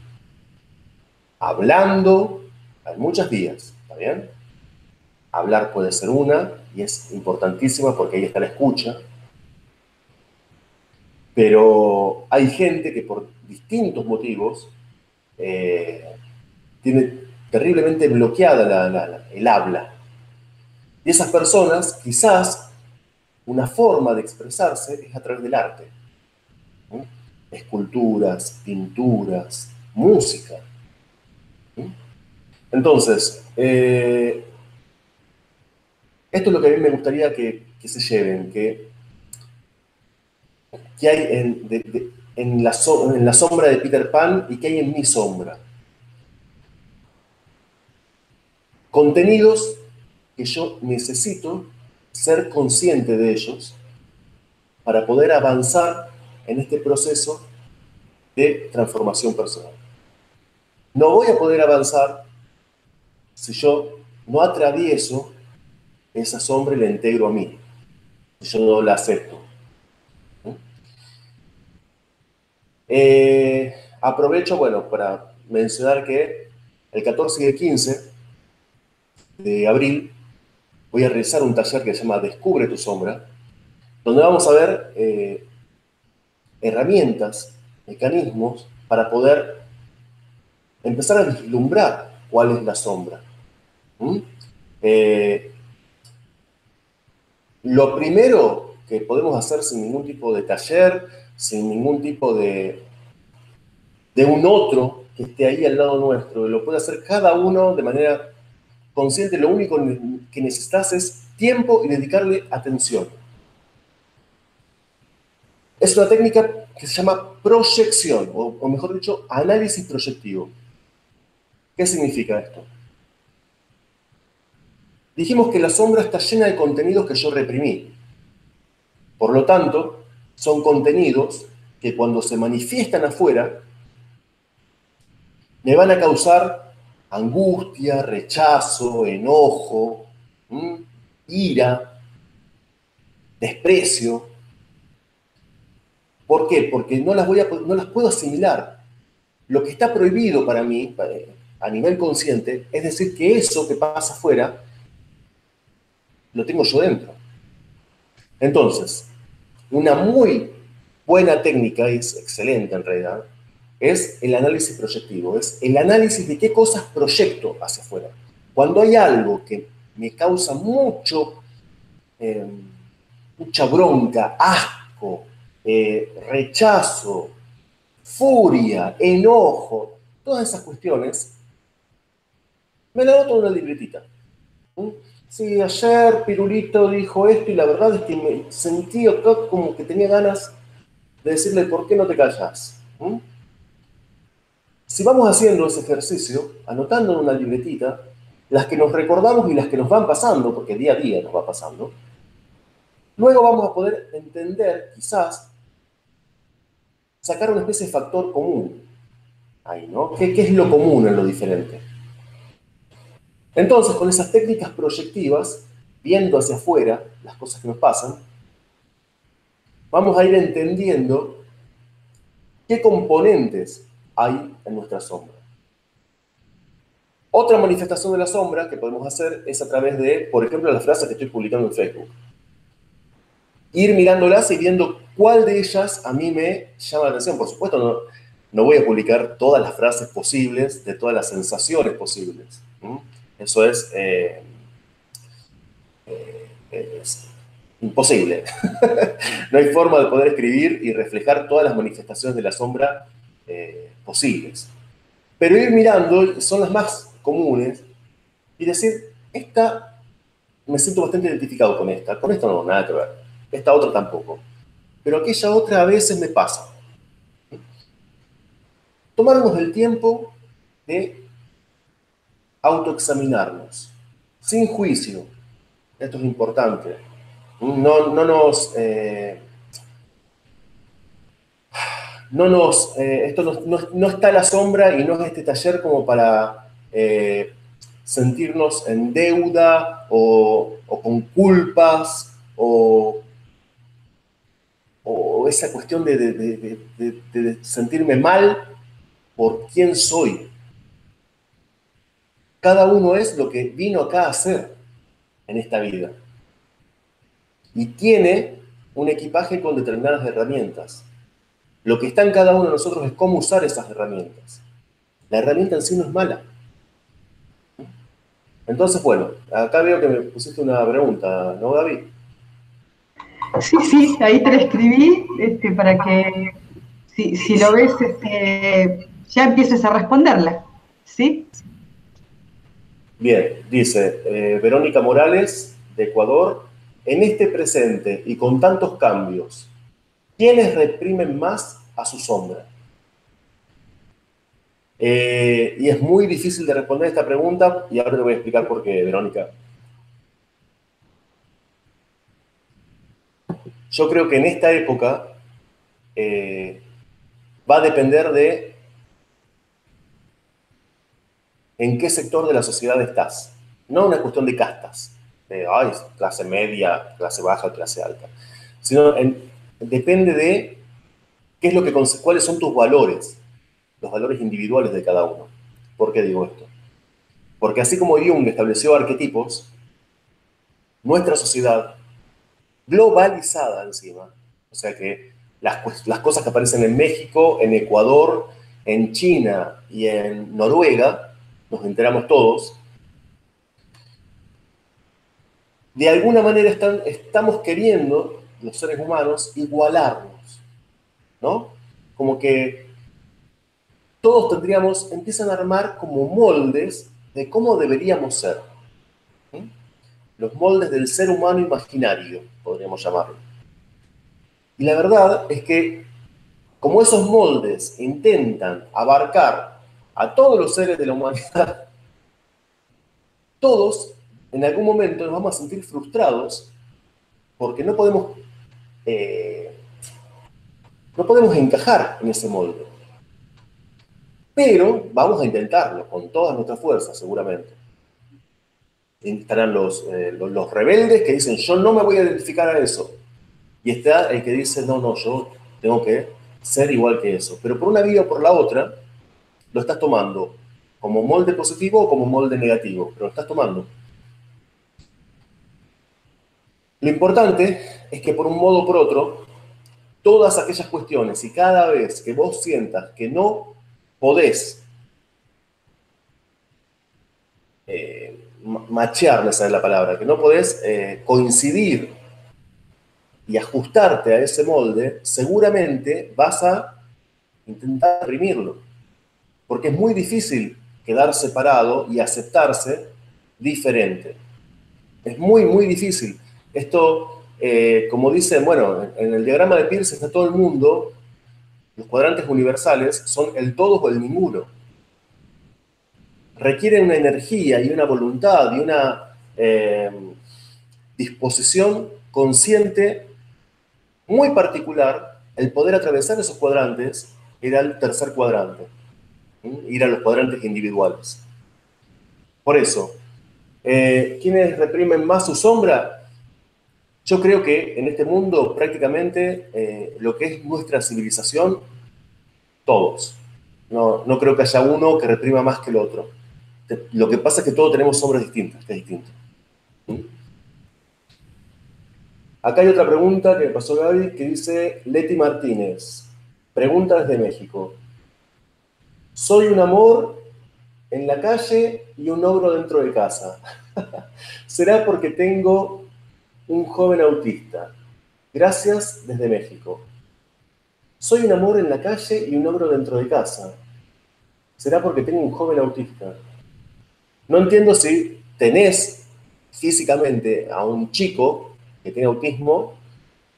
Hablando. Hay muchas vías, ¿está bien? Hablar puede ser una y es importantísima porque ahí está la escucha. Pero hay gente que por distintos motivos eh, tiene terriblemente bloqueada el habla. Y esas personas, quizás, una forma de expresarse es a través del arte. Esculturas, pinturas, música. Entonces, eh, esto es lo que a mí me gustaría que, se lleven, que, que hay en, la sombra de Peter Pan y que hay en mi sombra. Contenidos que yo necesito ser consciente de ellos para poder avanzar en este proceso de transformación personal. No voy a poder avanzar si yo no atravieso esa sombra y la integro a mí, yo no la acepto. Eh, aprovecho, bueno, para mencionar que el 14 y el 15 de abril voy a realizar un taller que se llama Descubre tu sombra, donde vamos a ver eh, herramientas, mecanismos para poder empezar a vislumbrar cuál es la sombra. ¿Mm? Eh, lo primero que podemos hacer sin ningún tipo de taller, sin ningún tipo de, de un otro que esté ahí al lado nuestro, lo puede hacer cada uno de manera consciente, lo único que necesitas es tiempo y dedicarle atención. Es una técnica que se llama proyección, o, mejor dicho, análisis proyectivo. ¿Qué significa esto? Dijimos que la sombra está llena de contenidos que yo reprimí. Por lo tanto, son contenidos que cuando se manifiestan afuera, me van a causar angustia, rechazo, enojo, ira, desprecio. ¿Por qué? Porque no las, voy a, no las puedo asimilar. Lo que está prohibido para mí, a nivel consciente, es decir, que eso que pasa afuera, lo tengo yo dentro. Entonces, una muy buena técnica, es excelente en realidad, es el análisis proyectivo, es el análisis de qué cosas proyecto hacia afuera. Cuando hay algo que me causa mucho, eh, mucha bronca, asco, eh, rechazo, furia, enojo, todas esas cuestiones, me la noto en una libretita. ¿Mm? Sí, ayer Pirulito dijo esto y la verdad es que me sentí como que tenía ganas de decirle, ¿por qué no te callas? ¿Mm? Si vamos haciendo ese ejercicio, anotando en una libretita, las que nos recordamos y las que nos van pasando, porque día a día nos va pasando, luego vamos a poder entender, quizás, sacar una especie de factor común ahí, ¿no? ¿Qué, qué es lo común en lo diferente? Entonces, con esas técnicas proyectivas, viendo hacia afuera las cosas que nos pasan, vamos a ir entendiendo qué componentes hay en nuestra sombra. Otra manifestación de la sombra que podemos hacer es a través de, por ejemplo, las frases que estoy publicando en Facebook. Ir mirándolas y viendo cuál de ellas a mí me llama la atención. Por supuesto, no, voy a publicar todas las frases posibles de todas las sensaciones posibles. Eso es, eh, eh, es imposible. no hay forma de poder escribir y reflejar todas las manifestaciones de la sombra eh, posibles. Pero ir mirando son las más comunes y decir, esta, me siento bastante identificado con esta, con esta no, nada que ver, esta otra tampoco, pero aquella otra a veces me pasa. Tomarnos el tiempo de autoexaminarnos, sin juicio. Esto es importante. No, no nos... Eh, no nos, eh, esto no, no, está a la sombra y no es este taller como para eh, sentirnos en deuda o, con culpas o, o, esa cuestión de, de sentirme mal por quién soy. Cada uno es lo que vino acá a hacer en esta vida. Y tiene un equipaje con determinadas herramientas. Lo que está en cada uno de nosotros es cómo usar esas herramientas. La herramienta en sí no es mala. Entonces, bueno, acá veo que me pusiste una pregunta, ¿no, David? Sí, sí, ahí te la escribí este, para que si, lo ves, este, ya empieces a responderla. ¿Sí? Bien, dice eh, Verónica Morales, de Ecuador, en este presente y con tantos cambios, ¿quiénes reprimen más a su sombra? Eh, y es muy difícil de responder esta pregunta y ahora te voy a explicar por qué, Verónica. Yo creo que en esta época eh, va a depender de en qué sector de la sociedad estás. No una cuestión de castas, de ay, clase media, clase baja, clase alta, sino depende de qué es lo que, cuáles son tus valores, los valores individuales de cada uno. ¿Por qué digo esto? Porque así como Jung estableció arquetipos, nuestra sociedad, globalizada encima, o sea que las, las cosas que aparecen en México, en Ecuador, en China y en Noruega, nos enteramos todos, de alguna manera estamos queriendo, los seres humanos, igualarnos, ¿no? Como que todos tendríamos, empiezan a armar como moldes de cómo deberíamos ser. Los moldes del ser humano imaginario, podríamos llamarlo. Y la verdad es que como esos moldes intentan abarcar a todos los seres de la humanidad, todos en algún momento nos vamos a sentir frustrados porque no podemos, eh, no podemos encajar en ese molde. Pero vamos a intentarlo con todas nuestras fuerzas, seguramente. Estarán los, eh, los, los, rebeldes que dicen, yo no me voy a identificar a eso. Y está el que dice, no, no, yo tengo que ser igual que eso. Pero por una vía o por la otra, lo estás tomando como molde positivo o como molde negativo, pero lo estás tomando. Lo importante es que por un modo o por otro, todas aquellas cuestiones y cada vez que vos sientas que no podés eh, machear, esa es la palabra, que no podés eh, coincidir y ajustarte a ese molde, seguramente vas a intentar reprimirlo. Porque es muy difícil quedar separado y aceptarse diferente. Es muy, muy difícil. Esto, eh, como dicen, bueno, en el diagrama de Peirce está todo el mundo, los cuadrantes universales son el todo o el ninguno. Requieren una energía y una voluntad y una eh, disposición consciente muy particular, el poder atravesar esos cuadrantes era el tercer cuadrante, ir a los cuadrantes individuales. Por eso, eh, ¿quiénes reprimen más su sombra? Yo creo que en este mundo prácticamente eh, lo que es nuestra civilización, todos. No, no creo que haya uno que reprima más que el otro. Lo que pasa es que todos tenemos sombras distintas, que es distinto. Acá hay otra pregunta que me pasó Gaby, que dice Leti Martínez. Pregunta desde México. Soy un amor en la calle y un ogro dentro de casa. ¿Será porque tengo un joven autista? Gracias desde México. Soy un amor en la calle y un ogro dentro de casa. ¿Será porque tengo un joven autista? No entiendo si tenés físicamente a un chico que tiene autismo,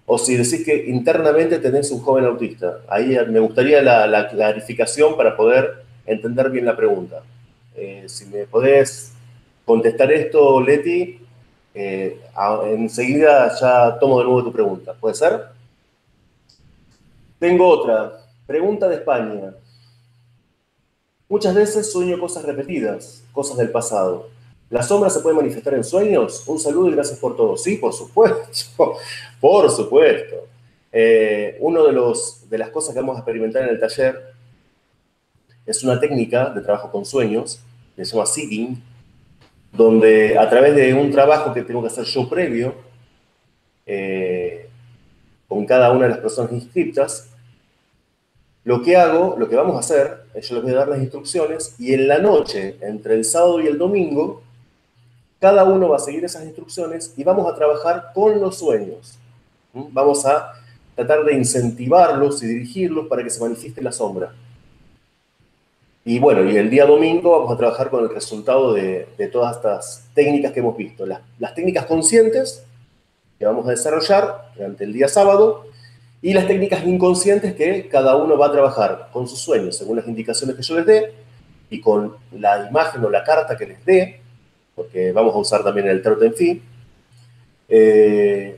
o si decís que internamente tenés un joven autista. Ahí me gustaría la, clarificación para poder entender bien la pregunta. Eh, si me podés contestar esto, Leti, eh, enseguida ya tomo de nuevo tu pregunta. ¿Puede ser? Tengo otra. Pregunta de España. Muchas veces sueño cosas repetidas, cosas del pasado. ¿La sombra se puede manifestar en sueños? Un saludo y gracias por todo. Sí, por supuesto, por supuesto. Eh, Una de, de las cosas que vamos a experimentar en el taller es una técnica de trabajo con sueños, que se llama seeding, donde a través de un trabajo que tengo que hacer yo previo, eh, con cada una de las personas inscritas, lo que hago, lo que vamos a hacer, yo les voy a dar las instrucciones y en la noche, entre el sábado y el domingo, cada uno va a seguir esas instrucciones y vamos a trabajar con los sueños. Vamos a tratar de incentivarlos y dirigirlos para que se manifieste la sombra. Y bueno, y el día domingo vamos a trabajar con el resultado de, todas estas técnicas que hemos visto. Las, técnicas conscientes que vamos a desarrollar durante el día sábado y las técnicas inconscientes que cada uno va a trabajar con sus sueños según las indicaciones que yo les dé y con la imagen o la carta que les dé porque vamos a usar también el tarot en fin. Eh,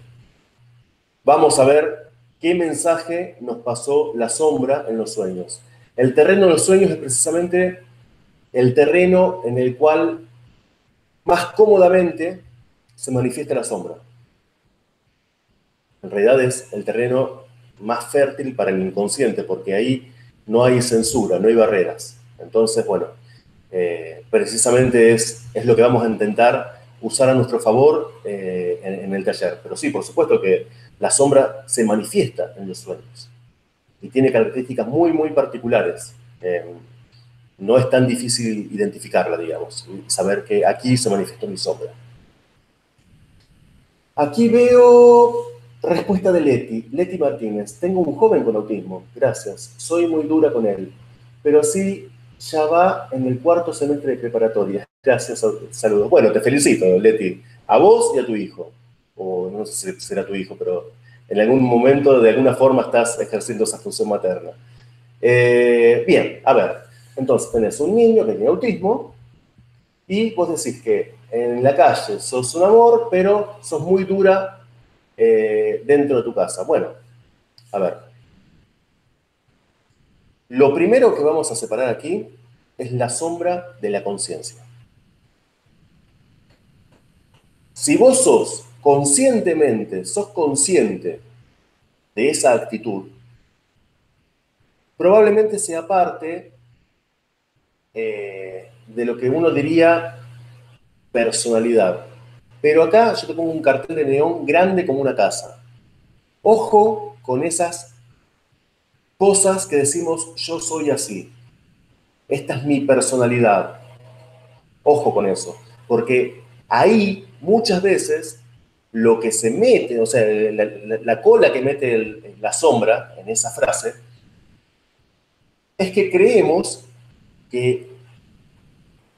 vamos a ver qué mensaje nos pasó la sombra en los sueños. El terreno de los sueños es precisamente el terreno en el cual más cómodamente se manifiesta la sombra. En realidad es el terreno más fértil para el inconsciente, porque ahí no hay censura, no hay barreras. Entonces, bueno, eh, precisamente es, es lo que vamos a intentar usar a nuestro favor eh, en, el taller. Pero sí, por supuesto que la sombra se manifiesta en los sueños y tiene características muy, muy particulares. Eh, no es tan difícil identificarla, digamos, y saber que aquí se manifestó mi sombra. Aquí veo respuesta de Leti, Leti Martínez. Tengo un joven con autismo, gracias. Soy muy dura con él, pero sí ya va en el cuarto semestre de preparatoria. Gracias, saludos. Bueno, te felicito, Leti, a vos y a tu hijo. O no sé si será tu hijo, pero en algún momento, de alguna forma, estás ejerciendo esa función materna. Eh, bien, a ver, entonces tenés un niño que tiene autismo y vos decís que en la calle sos un amor, pero sos muy dura eh, dentro de tu casa. Bueno, a ver, lo primero que vamos a separar aquí es la sombra de la conciencia. Si vos sos conscientemente, sos consciente de esa actitud, probablemente sea parte eh, de lo que uno diría personalidad. Pero acá yo te pongo un cartel de neón grande como una casa. Ojo con esas cosas que decimos yo soy así. Esta es mi personalidad. Ojo con eso, porque ahí muchas veces lo que se mete, o sea, la, cola que mete la sombra en esa frase, es que creemos que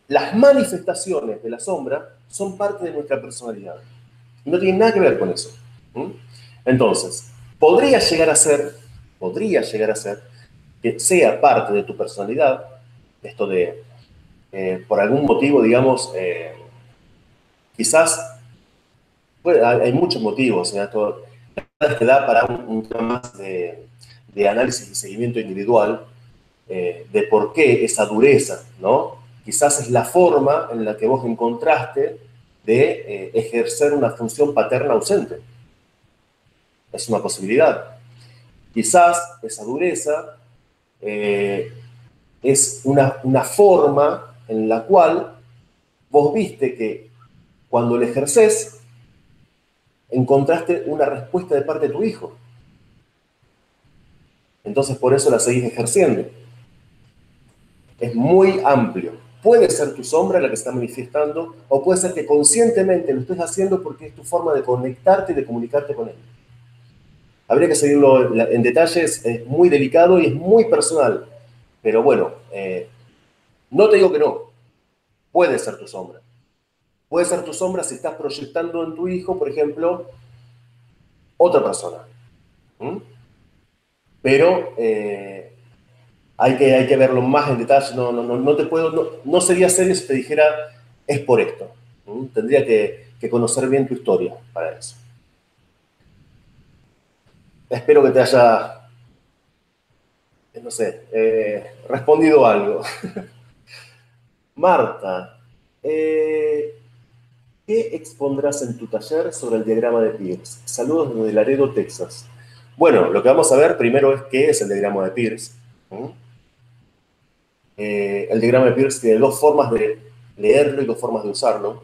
las manifestaciones de la sombra son parte de nuestra personalidad. No tienen nada que ver con eso. Entonces, podría llegar a ser, podría llegar a ser que sea parte de tu personalidad, esto de, eh, por algún motivo, digamos, eh, quizás hay muchos motivos, esto te da para un, tema más de, análisis y seguimiento individual eh, de por qué esa dureza, ¿no? Quizás es la forma en la que vos encontraste de eh, ejercer una función paterna ausente. Es una posibilidad. Quizás esa dureza eh, es una, forma en la cual vos viste que cuando la ejerces encontraste una respuesta de parte de tu hijo. Entonces por eso la seguís ejerciendo. Es muy amplio. Puede ser tu sombra la que está manifestando o puede ser que conscientemente lo estés haciendo porque es tu forma de conectarte y de comunicarte con él. Habría que seguirlo en detalles, es muy delicado y es muy personal. Pero bueno, eh, no te digo que no. Puede ser tu sombra. Puede ser tu sombra si estás proyectando en tu hijo, por ejemplo, otra persona. Pero eh, hay, que, hay que verlo más en detalle. No, no, no, te puedo, no, sería serio si te dijera es por esto. Tendría que, conocer bien tu historia para eso. Espero que te haya, sé, eh, respondido algo. Marta, eh, ¿Qué expondrás en tu taller sobre el diagrama de Pierce? Saludos desde Laredo, Texas. Bueno, lo que vamos a ver primero es qué es el diagrama de Pierce. Eh, el diagrama de Pierce tiene dos formas de leerlo y dos formas de usarlo.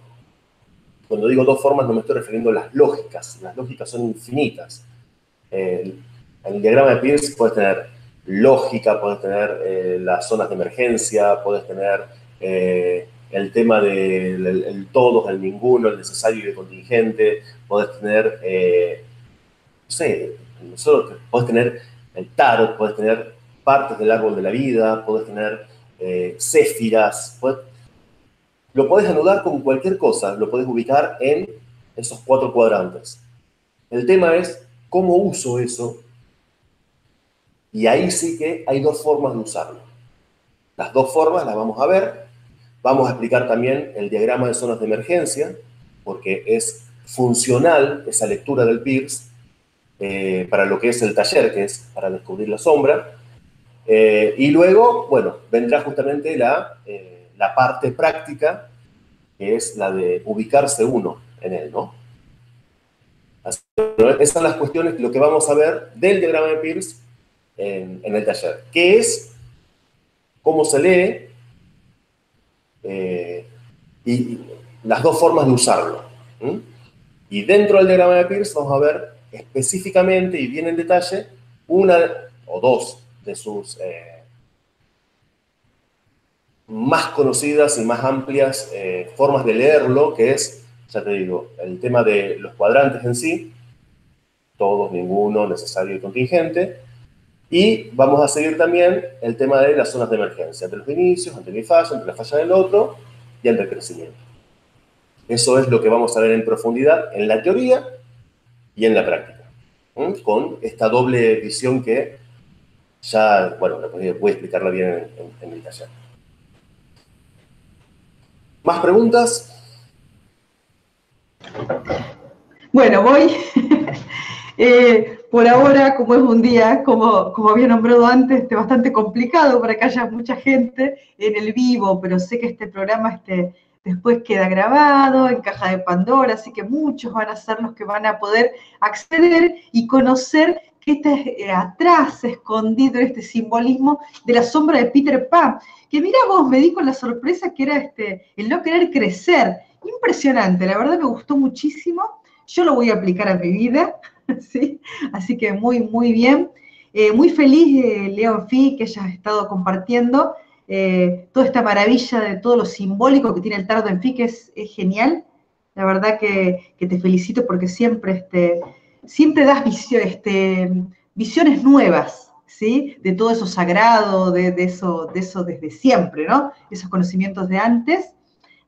Cuando digo dos formas no me estoy refiriendo a las lógicas. Las lógicas son infinitas. En el diagrama de Pierce puedes tener lógica, puedes tener eh, las zonas de emergencia, puedes tener eh, el tema del el todos, el ninguno, el necesario y el contingente, podés tener, eh, no sé, podés tener el tarot, podés tener partes del árbol de la vida, podés tener céfiras, lo podés anudar con cualquier cosa, lo podés ubicar en esos cuatro cuadrantes. El tema es cómo uso eso y ahí sí que hay dos formas de usarlo. Las dos formas las vamos a ver Vamos a explicar también el diagrama de zonas de emergencia, porque es funcional esa lectura del PIRS eh, para lo que es el taller, que es para descubrir la sombra. Eh, y luego, bueno, vendrá justamente la, eh, la parte práctica, que es la de ubicarse uno en él, ¿no? Esas son las cuestiones, lo que vamos a ver del diagrama de Pierce en, el taller. ¿Qué es? ¿Cómo se lee? Eh, y las dos formas de usarlo. Y dentro del diagrama de Pierce vamos a ver específicamente y bien en detalle una o dos de sus eh, más conocidas y más amplias eh, formas de leerlo, que es, ya te digo, el tema de los cuadrantes en sí, todos, ninguno, necesario y contingente, y vamos a seguir también el tema de las zonas de emergencia, entre los inicios, entre mi falla, entre la falla del otro y entre el crecimiento. Eso es lo que vamos a ver en profundidad en la teoría y en la práctica, con esta doble visión que ya, bueno, voy a explicarla bien en, en, el taller. ¿Más preguntas? Bueno, voy. eh, por ahora, como es un día, como, como había nombrado antes, este, bastante complicado para que haya mucha gente en el vivo, pero sé que este programa este, después queda grabado en caja de Pandora, así que muchos van a ser los que van a poder acceder y conocer qué está eh, atrás, escondido este simbolismo de la sombra de Peter Pan. Que mira vos, me di con la sorpresa que era este, el no querer crecer. Impresionante, la verdad me gustó muchísimo. Yo lo voy a aplicar a mi vida, ¿sí? Así que muy, muy bien. Eh, muy feliz, eh, Leon Fi, que hayas estado compartiendo eh, toda esta maravilla de todo lo simbólico que tiene el tarot en Fi, que es, genial. La verdad que, te felicito porque siempre, este, siempre das este, visiones nuevas, ¿sí? De todo eso sagrado, de, eso, de eso desde siempre, ¿no? Esos conocimientos de antes.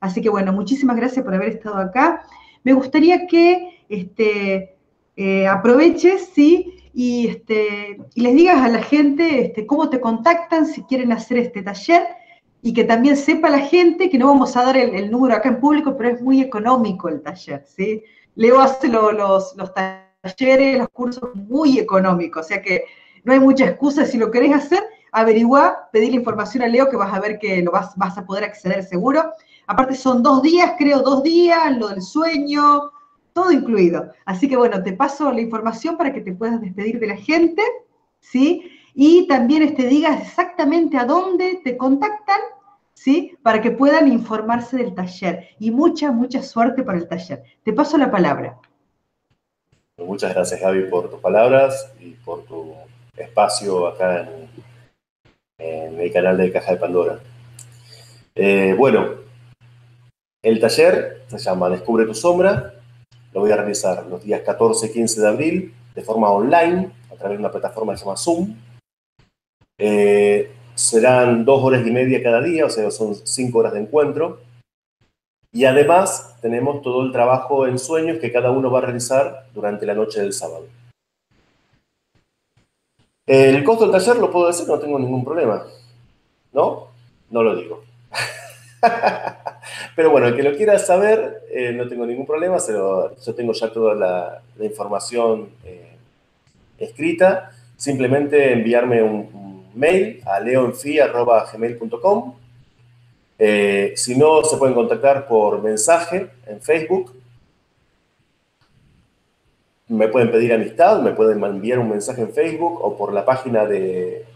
Así que bueno, muchísimas gracias por haber estado acá. Me gustaría que este, eh, aproveches, ¿sí? Y, este, y les digas a la gente este, cómo te contactan si quieren hacer este taller y que también sepa la gente que no vamos a dar el, número acá en público, pero es muy económico el taller. Leo hace los, talleres, los cursos muy económicos, o sea que no hay mucha excusa. Si lo querés hacer, averigua, pedir información a Leo que vas a ver que lo vas a poder acceder seguro. Aparte son dos días, creo, dos días, lo del sueño, todo incluido. Así que bueno, te paso la información para que te puedas despedir de la gente, ¿sí? Y también este, digas exactamente a dónde te contactan, ¿sí? Para que puedan informarse del taller. Y mucha, mucha suerte para el taller. Te paso la palabra. Muchas gracias, Gaby, por tus palabras y por tu espacio acá en, el canal de Caja de Pandora. Eh, bueno, el taller se llama Descubre tu sombra. Lo voy a realizar los días 14 y 15 de abril de forma online a través de una plataforma que se llama Zoom. Eh, serán dos horas y media cada día, o sea, son cinco horas de encuentro. Y además tenemos todo el trabajo en sueños que cada uno va a realizar durante la noche del sábado. El costo del taller lo puedo decir, no tengo ningún problema. ¿No? No lo digo. Pero bueno, el que lo quiera saber, eh, no tengo ningún problema, yo tengo ya toda la, información eh, escrita. Simplemente enviarme un, mail a leonfi.gmail.com. Eh, si no, se pueden contactar por mensaje en Facebook. Me pueden pedir amistad, me pueden enviar un mensaje en Facebook o por la página de,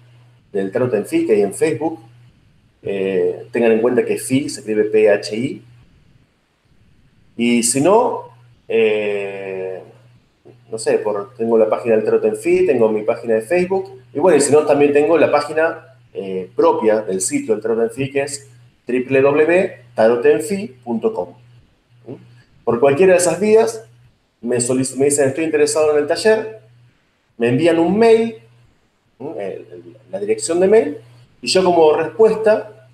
del Tarot en que hay en Facebook eh, tengan en cuenta que FI se escribe PHI. Y si no, eh, no sé, por, tengo la página del Tarot en FI, tengo mi página de Facebook. Y bueno, y si no, también tengo la página eh, propia del sitio del Tarot en FI, que es www.tarotenfi.com. ¿Mm? Por cualquiera de esas vías, me, me dicen estoy interesado en el taller, me envían un mail, la dirección de mail, y yo como respuesta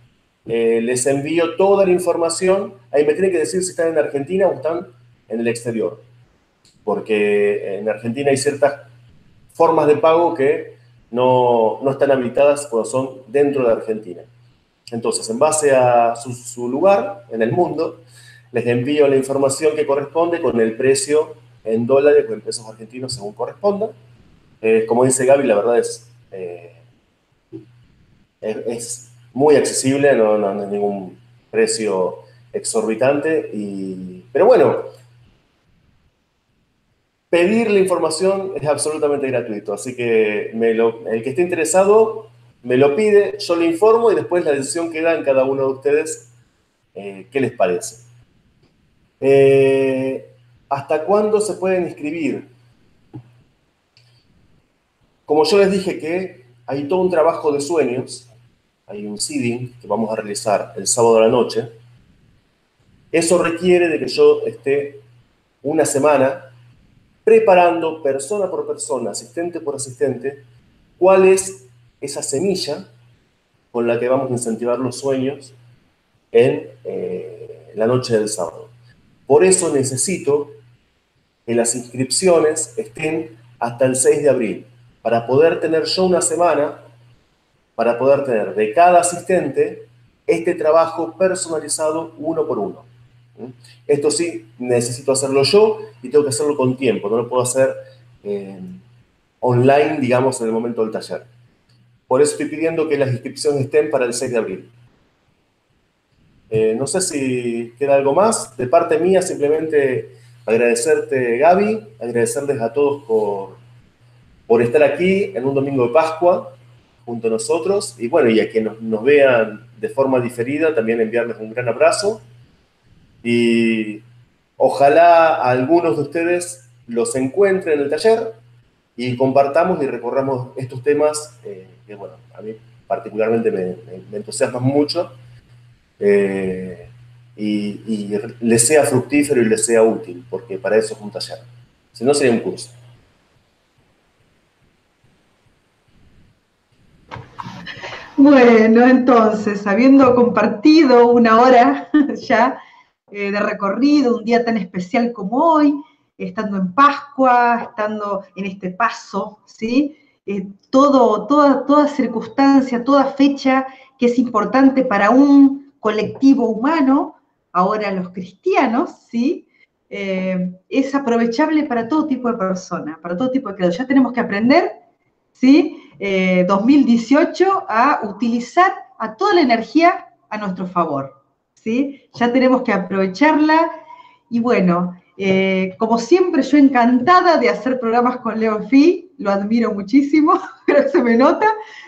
eh, les envío toda la información. Ahí me tienen que decir si están en Argentina o están en el exterior. Porque en Argentina hay ciertas formas de pago que no, no están habilitadas cuando son dentro de Argentina. Entonces, en base a su, lugar en el mundo, les envío la información que corresponde con el precio en dólares o en pesos argentinos según corresponda. Eh, como dice Gaby, la verdad es, eh, es, muy accesible, no, no, es ningún precio exorbitante. Y, pero bueno, pedir la información es absolutamente gratuito, así que el que esté interesado me lo pide, yo le informo y después la decisión queda en cada uno de ustedes eh, qué les parece. Eh, ¿Hasta cuándo se pueden inscribir? Como yo les dije que hay todo un trabajo de sueños, hay un seeding que vamos a realizar el sábado a la noche. Eso requiere de que yo esté una semana preparando persona por persona, asistente por asistente, cuál es esa semilla con la que vamos a incentivar los sueños en eh, la noche del sábado. Por eso necesito que las inscripciones estén hasta el 6 de abril, para poder tener yo una semana, para poder tener de cada asistente este trabajo personalizado uno por uno. ¿Mm? Esto sí, necesito hacerlo yo y tengo que hacerlo con tiempo, no lo puedo hacer eh, online, digamos, en el momento del taller. Por eso estoy pidiendo que las inscripciones estén para el 6 de abril. Eh, no sé si queda algo más. De parte mía, simplemente agradecerte, Gaby, agradecerles a todos por, por estar aquí en un domingo de Pascua junto a nosotros. Y bueno, y a quienes nos, vean de forma diferida, también enviarles un gran abrazo. Y ojalá algunos de ustedes los encuentren en el taller y compartamos y recorramos estos temas eh, que, bueno, a mí particularmente me, entusiasman mucho eh, y, y les sea fructífero y les sea útil, porque para eso es un taller. Si no, sería un curso. Bueno, entonces, habiendo compartido una hora ya eh, de recorrido, un día tan especial como hoy, estando en Pascua, estando en este paso, ¿sí? Eh, todo, toda, toda circunstancia, toda fecha que es importante para un colectivo humano, ahora los cristianos, ¿sí? Eh, es aprovechable para todo tipo de personas, para todo tipo de credo. Ya tenemos que aprender, ¿sí? 2018 eh, a utilizar a toda la energía a nuestro favor. ¿sí? Ya tenemos que aprovecharla y bueno, eh, como siempre yo encantada de hacer programas con Leon Fi, lo admiro muchísimo, pero se me nota,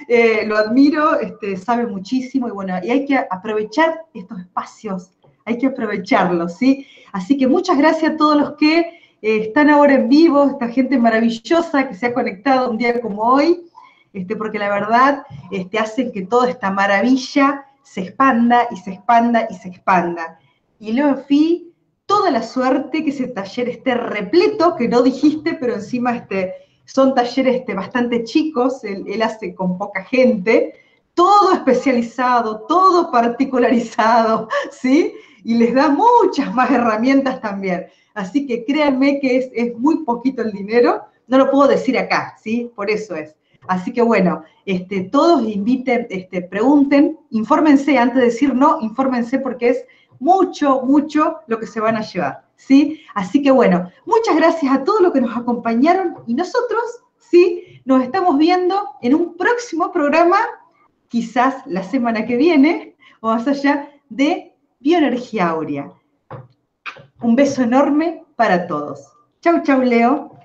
eh, lo admiro, este, sabe muchísimo y bueno, y hay que aprovechar estos espacios, hay que aprovecharlos, ¿sí? Así que muchas gracias a todos los que están ahora en vivo, esta gente maravillosa que se ha conectado un día como hoy. Este, porque la verdad este, hacen que toda esta maravilla se expanda y se expanda y se expanda. Y Leo Fi, toda la suerte que ese taller esté repleto, que no dijiste, pero encima este, son talleres este, bastante chicos, él, hace con poca gente, todo especializado, todo particularizado, ¿sí? Y les da muchas más herramientas también. Así que créanme que es, es muy poquito el dinero, no lo puedo decir acá, ¿sí? Por eso es. Así que bueno, este, todos inviten, este, pregunten, infórmense, antes de decir no, infórmense porque es mucho, mucho lo que se van a llevar, ¿sí? Así que bueno, muchas gracias a todos los que nos acompañaron y nosotros, ¿sí? Nos estamos viendo en un próximo programa, quizás la semana que viene, o más allá, de Bioenergía Aurea. Un beso enorme para todos. Chau, chau, Leo.